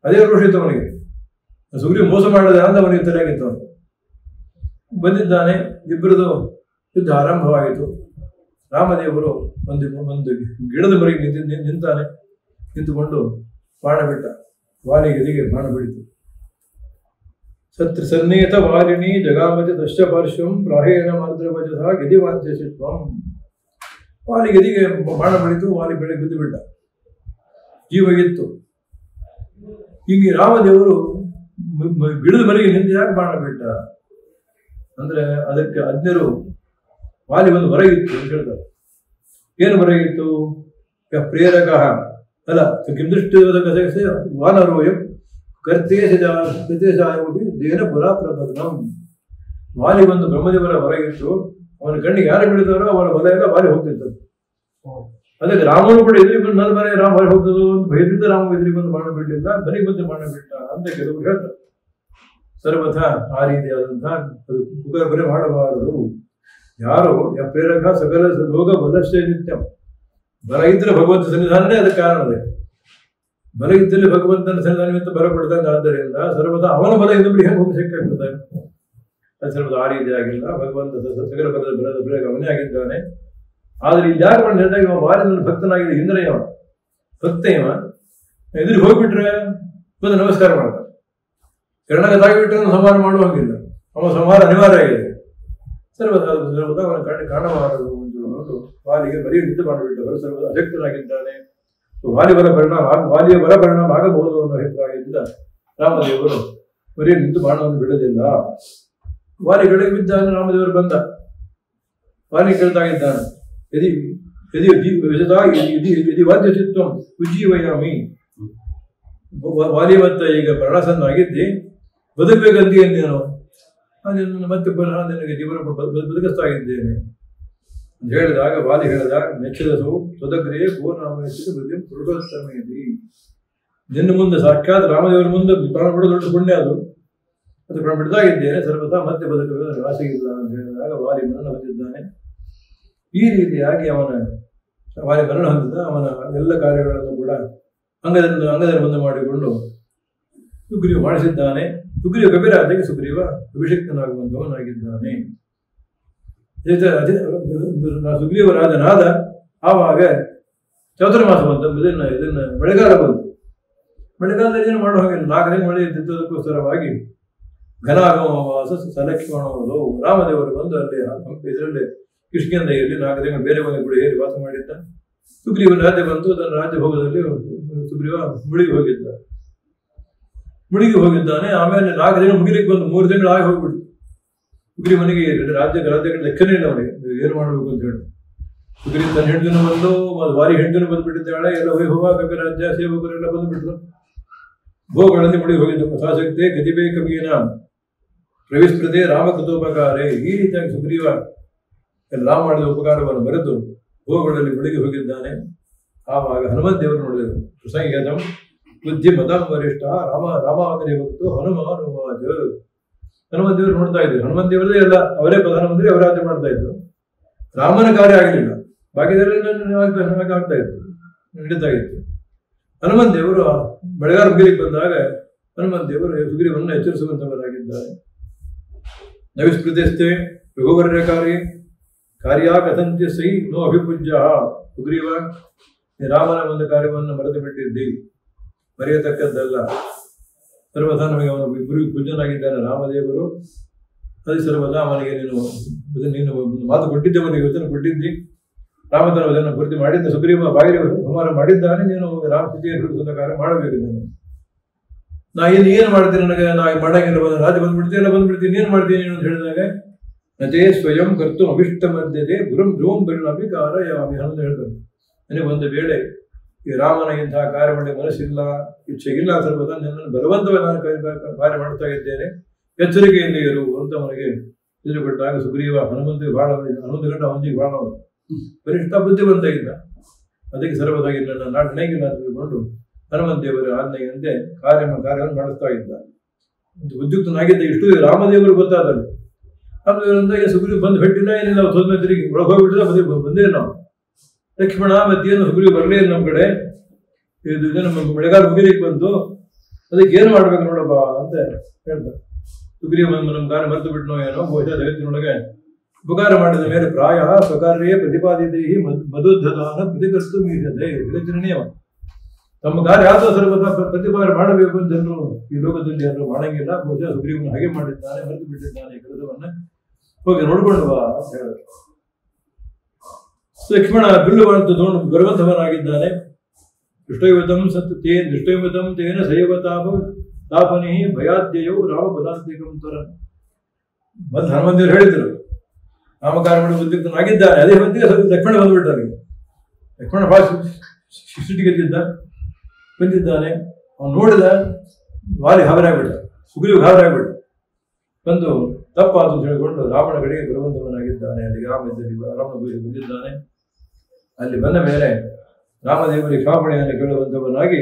ಅದೇ ರೋಷ ಇತ್ತು ಅವನಿಗೆ. ಸುಗ್ರೀವ ಮೋಸ ಮಾಡಿದ ಅಂತ ಅವನಿಗೆ ತಲೆಯಾಗಿತ್ತು ಅವನು ಬಂದಿದ್ದಾನೆ, ಇಬ್ಬರದು ಯುದ್ಧ ಆರಂಭವಾಯಿತು. ರಾಮದೇವರು ಒಂದು ಒಂದು ಗಿಡದ ಮರೆಗೆ ನಿಂತಾನೆ. ನಿಂತುಕೊಂಡು ಬಾಣ ಬಿಟ್ಟ. ವಾಲಿಗೆ ಎದಿಗೆ ಬಾಣ ಬಿಡಿತು ಸತ್ರ ಸನ್ನಿಹಿತ ವಾರಿಣಿ ಜಗಾಮತಿ ದಶ ಪಾರ್ಶ್ವಂ ಪ್ರಾಹೇನ ಗೆದಿವಾಂತ್ಯಸಿತ್ವಂ ವಾಲಿ ಗದಿಗೆ ಬಾಣ ಬಿಡಿತು ವಾಲಿ ಬೆಳೆ ಬಿದ್ದು ಬಿಟ್ಟ. ಜೀವ ಇತ್ತು ಹಿಂಗೆ ರಾಮದೇವರು ಬಿಡದ ಮ- ಗಿಡದ ಮರೆಗೆ ನಿಂತು ಯಾಕೆ ಬಾಣ ಬಿಟ್ಟ ಅಂದ್ರೆ ಅದಕ್ಕೆ ಅಜ್ಞರು ವಾಲಿ ಒಂದು ಹೊರಗಿತ್ತು ಅಂತ ಹೇಳ್ತಾರೆ. ಏನು ಹೊರಗಿತ್ತು ಪ್ರೇರಕ. ಅಲ್ಲ ಕಿಂದೃಷ್ಟಿ ವಾನರೋಯಂ ಕರ್ತೇಶಾಯೋಗಿ ದೇನ ಪುರ ಪ್ರಬಂಧಂ ವಾಲಿ ಬಂದು ಬ್ರಹ್ಮದೇವರ ಹೊರಗಿತ್ತು ಅವನ ಕಣ್ಣಿಗೆ ಯಾರು ಬಿಡಿದಾರೋ ಅವರ ಬಲ ಎಲ್ಲ ವಾಲಿ ಹೋಗ್ತಿತ್ತು ಅದಕ್ಕೆ ರಾಮನು ಕೂಡ ಎದುರಿ ಬಂದು ನನ್ನ ಮನೆ ರಾಮ ಹೊರಗೆ ಹೋಗ್ತದೋ ಒಂದು ಭಯದಿಂದ ರಾಮ ಎದುರಿ ಬಂದು ಬಾಣ ಬಿಡಲಿಲ್ಲ ಬರೀ ಬಂದು ಬಾಣ ಬಿಟ್ಟ ಅಂತ ಕೆಲವರು ಹೇಳ್ತಾರೆ. ಸರ್ವಥ ಆ ರೀತಿಯಾದಂತಹ ಅದು ಬರೆ ಮಾಡಬಾರದು. ಯಾರು ಯ ಪ್ರೇರಕ ಸಕಲ ಲೋಕ ಬಲಶ್ಚ ನಿತ್ಯಂ. ಬಲ ಇದ್ರೆ ಭಗವಂತ ಸನ್ನಿಧಾನನೇ ಅದಕ್ಕೆ ಕಾರಣವೇ ಬಲ ಇದ್ದಲ್ಲಿ ಭಗವಂತನ ಸನ್ನಿಧಾನವಿಂತ ಬರ ಬಲ ಕೊಡ್ದಂಗೆ ಆದ್ದರಿಂದ ಸರ್ವದ ಅವನ ಬಲ ಇನ್ನೊಬ್ಬರಿಗೆ ಹೆಂಗೆ ಹೋಗಿ ಸಿಕ್ಕಾಗ್ತದೆ ಅದು ಸರ್ವದ ಆ ರೀತಿ ಆಗಿಲ್ಲ, ಭಗವಂತ ಸಗರ ಬಲದ ಬಲದ ಪ್ರೇರಕ ಅವನೇ ಆಗಿದ್ದಾನೆ. ಆದ್ರೆ ಇಲ್ಲಿ ಯಾರು ಮಾಡಿ ಹೇಳಿದಾಗ ಇವ ವಾರಿನಲ್ಲಿ ಭಕ್ತನಾಗಿದೆ ಇಂದ್ರೆ ಇವ ಭಕ್ತ ಇವ ಎದುರಿಗೆ ಹೋಗ್ಬಿಟ್ರೆ ಬಂದು ನಮಸ್ಕಾರ ಮಾಡ್ತಾರೆ ಶರಣಗತಾಗಿಬಿಟ್ರೆ ಅವನು ಸಂಹಾರ ಮಾಡುವಂಗಿಲ್ಲ. ಅವನ ಸಂಹಾರ ಅನಿವಾರ್ಯ ಆಗಿದೆ. ಸರ್ವದ ಸರ್ವದ ಅವನ ಕಣ್ಣು ಕಾಣಬಾರದು ಹೇಳ್ಕೊಂಡು ವಾಲಿಗೆ ಬರೀ ನಿಂತು ಸರ್ವದ ಅಶಕ್ತನಾಗಿದ್ದಾನೆ ವಾಲಿ ಬರ ಪರಿಣಾಮ, ವಾಲಿಯ ಬರ ಪರಿಣಾಮ ಆಗಬಹುದು ಅನ್ನೋ ಅಭಿಪ್ರಾಯದಿಂದ ರಾಮದೇವರು ಬರೀ ನಿಂತು ಬಾಣವನ್ನು ಬಿಡೋದಿಲ್ಲ. ವಾಲಿ ಕೆಳಗೆ ಬಿದ್ದಾನೆ, ರಾಮದೇವರು ಬಂದ. ವಾಲಿ ಕೇಳ್ತಾಗಿದ್ದಾನೆ ಯದಿ ಯದಿ, ಯದಾ ಯದಿ ವಾದ್ಯಚಿತ್ವಂ ಉಜ್ಜೀವಯಾಮಿ. ವಾಲಿ ಮತ್ತ ಈಗ ಮರಣಸನ್ನಾಗಿದ್ದಿ ಬದುಕಬೇಕಂತ ನೀನು? ನಾನು ಮತ್ತೆ ನಿನಗೆ ಜೀವನ ಬದುಕಿಸ್ತಾ ಇದ್ದೇನೆ ಅಂತ ಹೇಳಿದಾಗ, ವಾದಿ ಹೇಳಿದಾಗ ನೆಚ್ಚದಸು ಸ್ವದಗ್ರೇ ಪೂರ್ಣಾಮಯಸ್ಸಿದ ಬುದ್ಧಿ ಪುರುಷೋತ್ತಮೇದಿ ನಿನ್ನ ಮುಂದೆ ಸಾಕ್ಷಾತ್ ರಾಮದೇವರ ಮುಂದೆ ಪ್ರಾಣ ಬಿಡೋದು ದೊಡ್ಡ ಪುಣ್ಯ ಅದು. ಅದು ಪ್ರಾಣ ಬಿಡ್ತಾ ಇದ್ದೇನೆ ಸರ್ವತಾ ಮತ್ತೆ ಬದುಕಬೇಕು ಆಸೆ ಇಲ್ಲ ಅಂತ ಹೇಳಿದಾಗ ವಾಲಿ ಮರಣ ಹೊಂದಿದ್ದಾನೆ. ಈ ರೀತಿಯಾಗಿ ಅವನ ವಾಲಿ ಮರಣ ಹೊಂದಿದ ಅವನ ಎಲ್ಲ ಕಾರ್ಯಗಳನ್ನು ಕೂಡ ಅಂಗದಿಂದ ಅಂಗದಲ್ಲಿ ಮುಂದೆ ಮಾಡಿಕೊಂಡು ಸುಗ್ರೀವ ಮಾಡಿಸಿದ್ದಾನೆ. ಸುಗ್ರೀವ ಅದಕ್ಕೆ ಸುಗ್ರೀವ ಅಭಿಷಿಕ್ತನಾಗುವಂತವನಾಗಿದ್ದಾನೆ. ಸುಗ್ರೀವ ರಾಜನಾದ ಆವಾಗ ಚತುರ್ಮಾಸ ಬಂತು. ಇದನ್ನ ಇದನ್ನ ಮಳೆಗಾಲ ಬಂತು. ಮಳೆಗಾಲದಲ್ಲಿ ಏನು ಮಾಡೋ ಹಾಗೆ ನಾಲ್ಕು ದಿನ ಮಳೆ ಇದ್ದಿದ್ದಕ್ಕೋಸ್ಕರವಾಗಿ ಘನಾಗಮವಾಸ ವಾಸ ಸಲಕ್ಷಣವರು ರಾಮದೇವರು ಬಂದು ಅಲ್ಲಿ ಇದರಲ್ಲಿ ಕೃಷ್ಣಂದೆಯಲ್ಲಿ ನಾಲ್ಕು ದಿನ ಬೇರೆ ಒಂದು ಗುಡಿ ಏರಿ ವಾಸ ಮಾಡಿದ್ದ. ಸುಗ್ರೀವನ ರಾಜ್ಯ ಬಂತು. ತನ್ನ ರಾಜ್ಯ ಭೋಗದಲ್ಲಿ ಸುಗ್ರೀವ ಮುಳುಗಿ ಹೋಗಿದ್ದ. ಮುಳುಗಿ ಹೋಗಿದ್ದಾನೆ. ಆಮೇಲೆ ನಾಲ್ಕು ದಿನ ಮುಗಿಲಿಕ್ಕೆ ಬಂದು ಮೂರು ತಿಂಗಳು ಆಗಿ ಹೋಗ್ಬಿಡ್ತು. ಸುಗ್ರೀವನಿಗೆ ರಾಜ್ಯ ರಾಜ್ಯಗಳ ಲೆಕ್ಕನೇ ಇಲ್ಲ ಅವನಿಗೆ. ಏನು ಮಾಡಬೇಕು ಅಂತ ಹೇಳಿ. ಸುಗ್ರೀವ ತನ್ನ ಹೆಂಡನು ಬಂದು ಬಾರಿ ವಾರಿ ಹೆಂಡತಿನ ಬಂದ್ಬಿಟ್ಟಿದ್ದಾಳೆ, ಎಲ್ಲ ಹೋಗಿ ಕವಿ ರಾಜ್ಯ ಸೇವಕರೆಲ್ಲ ಬಂದ್ಬಿಟ್ರು. ಭೋಗಗಳಲ್ಲಿ ಮುಡಿ ಹೋಗಿದ್ದು ಸಾಸಕ್ತೆ ಗತಿಬೇ ಕವಿಯನ. ರಾಮ ರಾಮಕೃತೋಪಕಾರೇ. ಈ ರೀತಿಯಾಗಿ ಸುಗ್ರೀವ ಎಲ್ಲ ಮಾಡಿದ ಉಪಕಾರವನ್ನು ಮರೆತು ಭೋಗಗಳಲ್ಲಿ ಮುಳುಗಿ ಹೋಗಿದ್ದಾನೆ. ಆವಾಗ ಹನುಮಂತ ದೇವರು ನೋಡಿದರು. ಪ್ರಸಂಗ ಬುದ್ಧಿ ಮತ ವರಿಷ್ಠ ರಾಮ ರಾಮಾವನೇ ಹೊತ್ತು ಹನುಮಾನುವಾಜ ಹನುಮಂತ ದೇವರು ನೋಡ್ತಾ ಇದ್ರು ಹನುಮಂತ ದೇವರೇ ಎಲ್ಲ ಅವರೇ ಪ್ರಧಾನಮಂತ್ರಿ, ಅವರ ರಾಜ್ಯ ಮಾಡ್ತಾ ಇದ್ರು. ರಾಮನ ಕಾರ್ಯ ಆಗಲಿಲ್ಲ ಬಾಕಿ ಆಗ್ತಾ ಇತ್ತು. ನಡೀತಾ ಇತ್ತು. ಹನುಮಂತ ದೇವರು ಬೆಳಗಾರ ಮುಗಿಲಿಕ್ಕೆ ಬಂದಾಗ ಹನುಮಂತ ದೇವರು ಸುಗ್ರೀವನ್ನು ಎಚ್ಚರಿಸುವಂತವರಾಗಿದ್ದಾರೆ. ನವಿಸ್ಮೃತಿಸ್ತೆ ರಘುವರ್ಯ ಕಾರ್ಯ ಕಾರ್ಯ ಕಥಂಚ ಸೈ ನೋ ಅಭಿಪೂಜ್ಯ ಸುಗ್ರೀವ ರಾಮನ ಒಂದು ಕಾರ್ಯವನ್ನು ಮರೆತು ಬಿಟ್ಟಿದ್ದೀವಿ ಮರೆಯತಕ್ಕದ್ದಲ್ಲ. ಸರ್ವದಾ ನಮಗೆ ಅವನು ಗುರು ಪೂಜ್ಯನಾಗಿದ್ದಾನೆ. ರಾಮದೇವರು, ಅದೇ ಸರ್ವದಾ ಅವನಿಗೆ ನೀನು ನೀನು ಮಾತು ಕೊಟ್ಟಿದ್ದೆ ಅವನಿಗೆ, ಯೋಚನೆ ಕೊಟ್ಟಿದ್ದಿ. ರಾಮದನ ಅದನ್ನು ಪೂರ್ತಿ ಮಾಡಿದ್ದ, ಸುಗ್ರೀವ ಬಾಗಿಲು ಸಂಹಾರ ಮಾಡಿದ್ದಾನೆ. ನೀನು ರಾಮ ಸ್ಥಿತಿಯನ್ನು ಬಿಡಿಸುವಂತ ಕಾರ್ಯ ಮಾಡಬೇಕು ನಾನು. ನಾ ಏನು ಏನು ಮಾಡ್ತೀನಿ ನನಗೆ? ನಾ ಮಾಡಂಗಿಲ್ಲ ಬಂದ ರಾಜ್ಯ ಬಂದ್ಬಿಡ್ತೀನಿ ಎಲ್ಲ ಬಂದ್ಬಿಡ್ತೀನಿ ಏನು ಮಾಡ್ತೀನಿ ಅಂತ ಹೇಳಿದಾಗ ನಜೇ ಸ್ವಯಂ ಕರ್ತು ಅಭಿಷ್ಟ ಮಧ್ಯತೆ ಗುರುಂ ಧ್ರುವಂ ಪರಿಣಾಮಿ ಕಾರಯಾಮಿ ಅಂತ ಹೇಳ್ತಾರೆ. ನನಗೆ ಒಂದು ವೇಳೆ ಈ ರಾಮನ ಇಂತಹ ಕಾರ್ಯ ಮಾಡಿ ಮನಸ್ಸಿಲ್ಲ ಇಚ್ಛೆ ಇಲ್ಲ ಅಂತ ನನ್ನ ನಾನು ಕಾರ್ಯ- ಮಾಡ್ತಾ ಇದ್ದೇನೆ. ಎಚ್ಚರಿಕೆಯಿಂದ ಇರು, ಅಂತ ಅವನಿಗೆ ಇದು ಕೊಟ್ಟಾಗ ಸುಗ್ರೀವ ಹನುಮಂತಿಗೆ ಬಹಳ ಹನುಮಂತ ಗಂಡ ಅವನಿಗೆ ಬಹಳ ಬಲಿಷ್ಠ ಬುದ್ಧಿ ಬಂದಾಗಿಲ್ಲ ಅದಕ್ಕೆ ಸರ್ವದಾಗಿ ನನ್ನ ನಾಟನೆಗಿಲ್ಲ ತಿಳ್ಕೊಂಡು ಹನುಮಂತ ದೇವರ ಆಜ್ಞೆಯಂತೆ ಕಾರ್ಯ ಕಾರ್ಯವನ್ನು ಮಾಡಿಸ್ತಾ ಇದ್ದ ಉದ್ಯುಕ್ತನಾಗಿದ್ದ ಇಷ್ಟು ರಾಮದೇವರು ಗೊತ್ತಾದಲ್ಲಿ ಅದರಿಂದ ಸುಗ್ರೀವ್ ಬಂದು ಬಿಟ್ಟಿಲ್ಲ ಏನಿಲ್ಲ ತಿರುಗಿ ಒಳಗೆ ಹೋಗ್ಬಿಟ್ಟಿಲ್ಲ ಬಂದೇ ಬಂದೇ ನಾವು? ಲಕ್ಷ್ಮಣ ಮಧ್ಯಾಹ್ನ ಹುಗುರಿ ಬರಲೇ ನಮ್ಮ ಕಡೆ. ಇದು ನಮ್ಮ ಬೆಳೆಗಾರ ಮುಗಿಲಿಕ್ಕೆ ಬಂತು ಅದಕ್ಕೆ ಏನು ಮಾಡ್ಬೇಕು ನೋಡಪ್ಪ ಅಂತ ಹೇಳ್ದ. ಹುಗುರಿ ನಮ್ಮ ಗಾನ ಮರೆತು ಬಿಟ್ನೋ ಏನೋ, ಬಹುಶಃ ಜಗತ್ತಿನೊಳಗೆ ಉಪಕಾರ ಮಾಡಿದ ಮೇಲೆ ಪ್ರಾಯ ಸ್ವಕಾರ್ಯೇ ಪ್ರತಿಪಾದಿತೈ ಮಧುದ್ಧದಾನ ಪ್ರತಿಕಸ್ತು ಮೀರಿದೆ ಜಗತ್ತಿನ ನಿಯಮ. ತಮ್ಮ ಕಾರ್ಯ ಯಾವುದೋ ಸರ್ವದ ಪ್ರತಿಪಾದನೆ ಮಾಡಬೇಕು ಅಂತ ಜನರು ಈ ಲೋಕದಲ್ಲಿ ಯಾರು ಮಾಡಂಗಿಲ್ಲ. ಬಹುಶಃ ಸುಗ್ರೀವನು ಹಾಗೆ ಮಾಡಿದ್ದಾನೆ, ಮರೆತು ಬಿಟ್ಟಿದ್ದಾನೆ ಕೆಲಸವನ್ನ ಹೋಗಿ ನೋಡ್ಕೊಂಡು ಬಾ ಅಂತ ಹೇಳಿದ್ರು ಲಕ್ಷ್ಮಣ ಬಿಲ್ಲುವಂತ ಗರ್ವಂತವನಾಗಿದ್ದಾನೆ ದೃಷ್ಟಯುತಂ ಸತ್ ತೇನ್, ದೃಷ್ಟಯುತಂ ತೇನ ಸೈವತಾಪ ತಾಪನಿ ಭಯಾದ್ಯಯೋ ರಾಮ ಪದಾಂತಿಕಂ ತರ ಬಂದು ಹನುಮಂತರು ಹೇಳಿದ್ರು ಉದ್ಯುಕ್ತನಾಗಿದ್ದಾನೆ. ಅದೇ ಹೊತ್ತಿಗೆ ಲಕ್ಷ್ಮಣ ಬಂದ್ಬಿಟ್ಟಾರೆ ಲಕ್ಷ್ಮಣ ಭಾಳ ಶಿಷ್ಟಿಗೆದ್ದಿದ್ದ ಬಂದಿದ್ದಾನೆ. ಅವನು ನೋಡಿದ ವಾಲಿ ಹಾವರಾಗ್ಬಿಟ್ಟ ಸುಗ್ರೀವ್ ಹಾವರಾಗ್ಬಿಟ್ಟ ಬಂದು ತಪ್ಪಾತು ಹೇಳಿಕೊಂಡು ರಾವಣ ಕಡೆಗೆ ಬರುವಂತವನಾಗಿದ್ದಾನೆ ಅಲ್ಲಿ ರಾಮ ರಾಮನ ಬಂದಿದ್ದಾನೆ. ಅಲ್ಲಿ ಬಂದ ಮೇಲೆ ರಾಮದೇವರು ಕ್ಷಮಾಪಣೆಯನ್ನು ಕೇಳುವಂಥವನಾಗಿ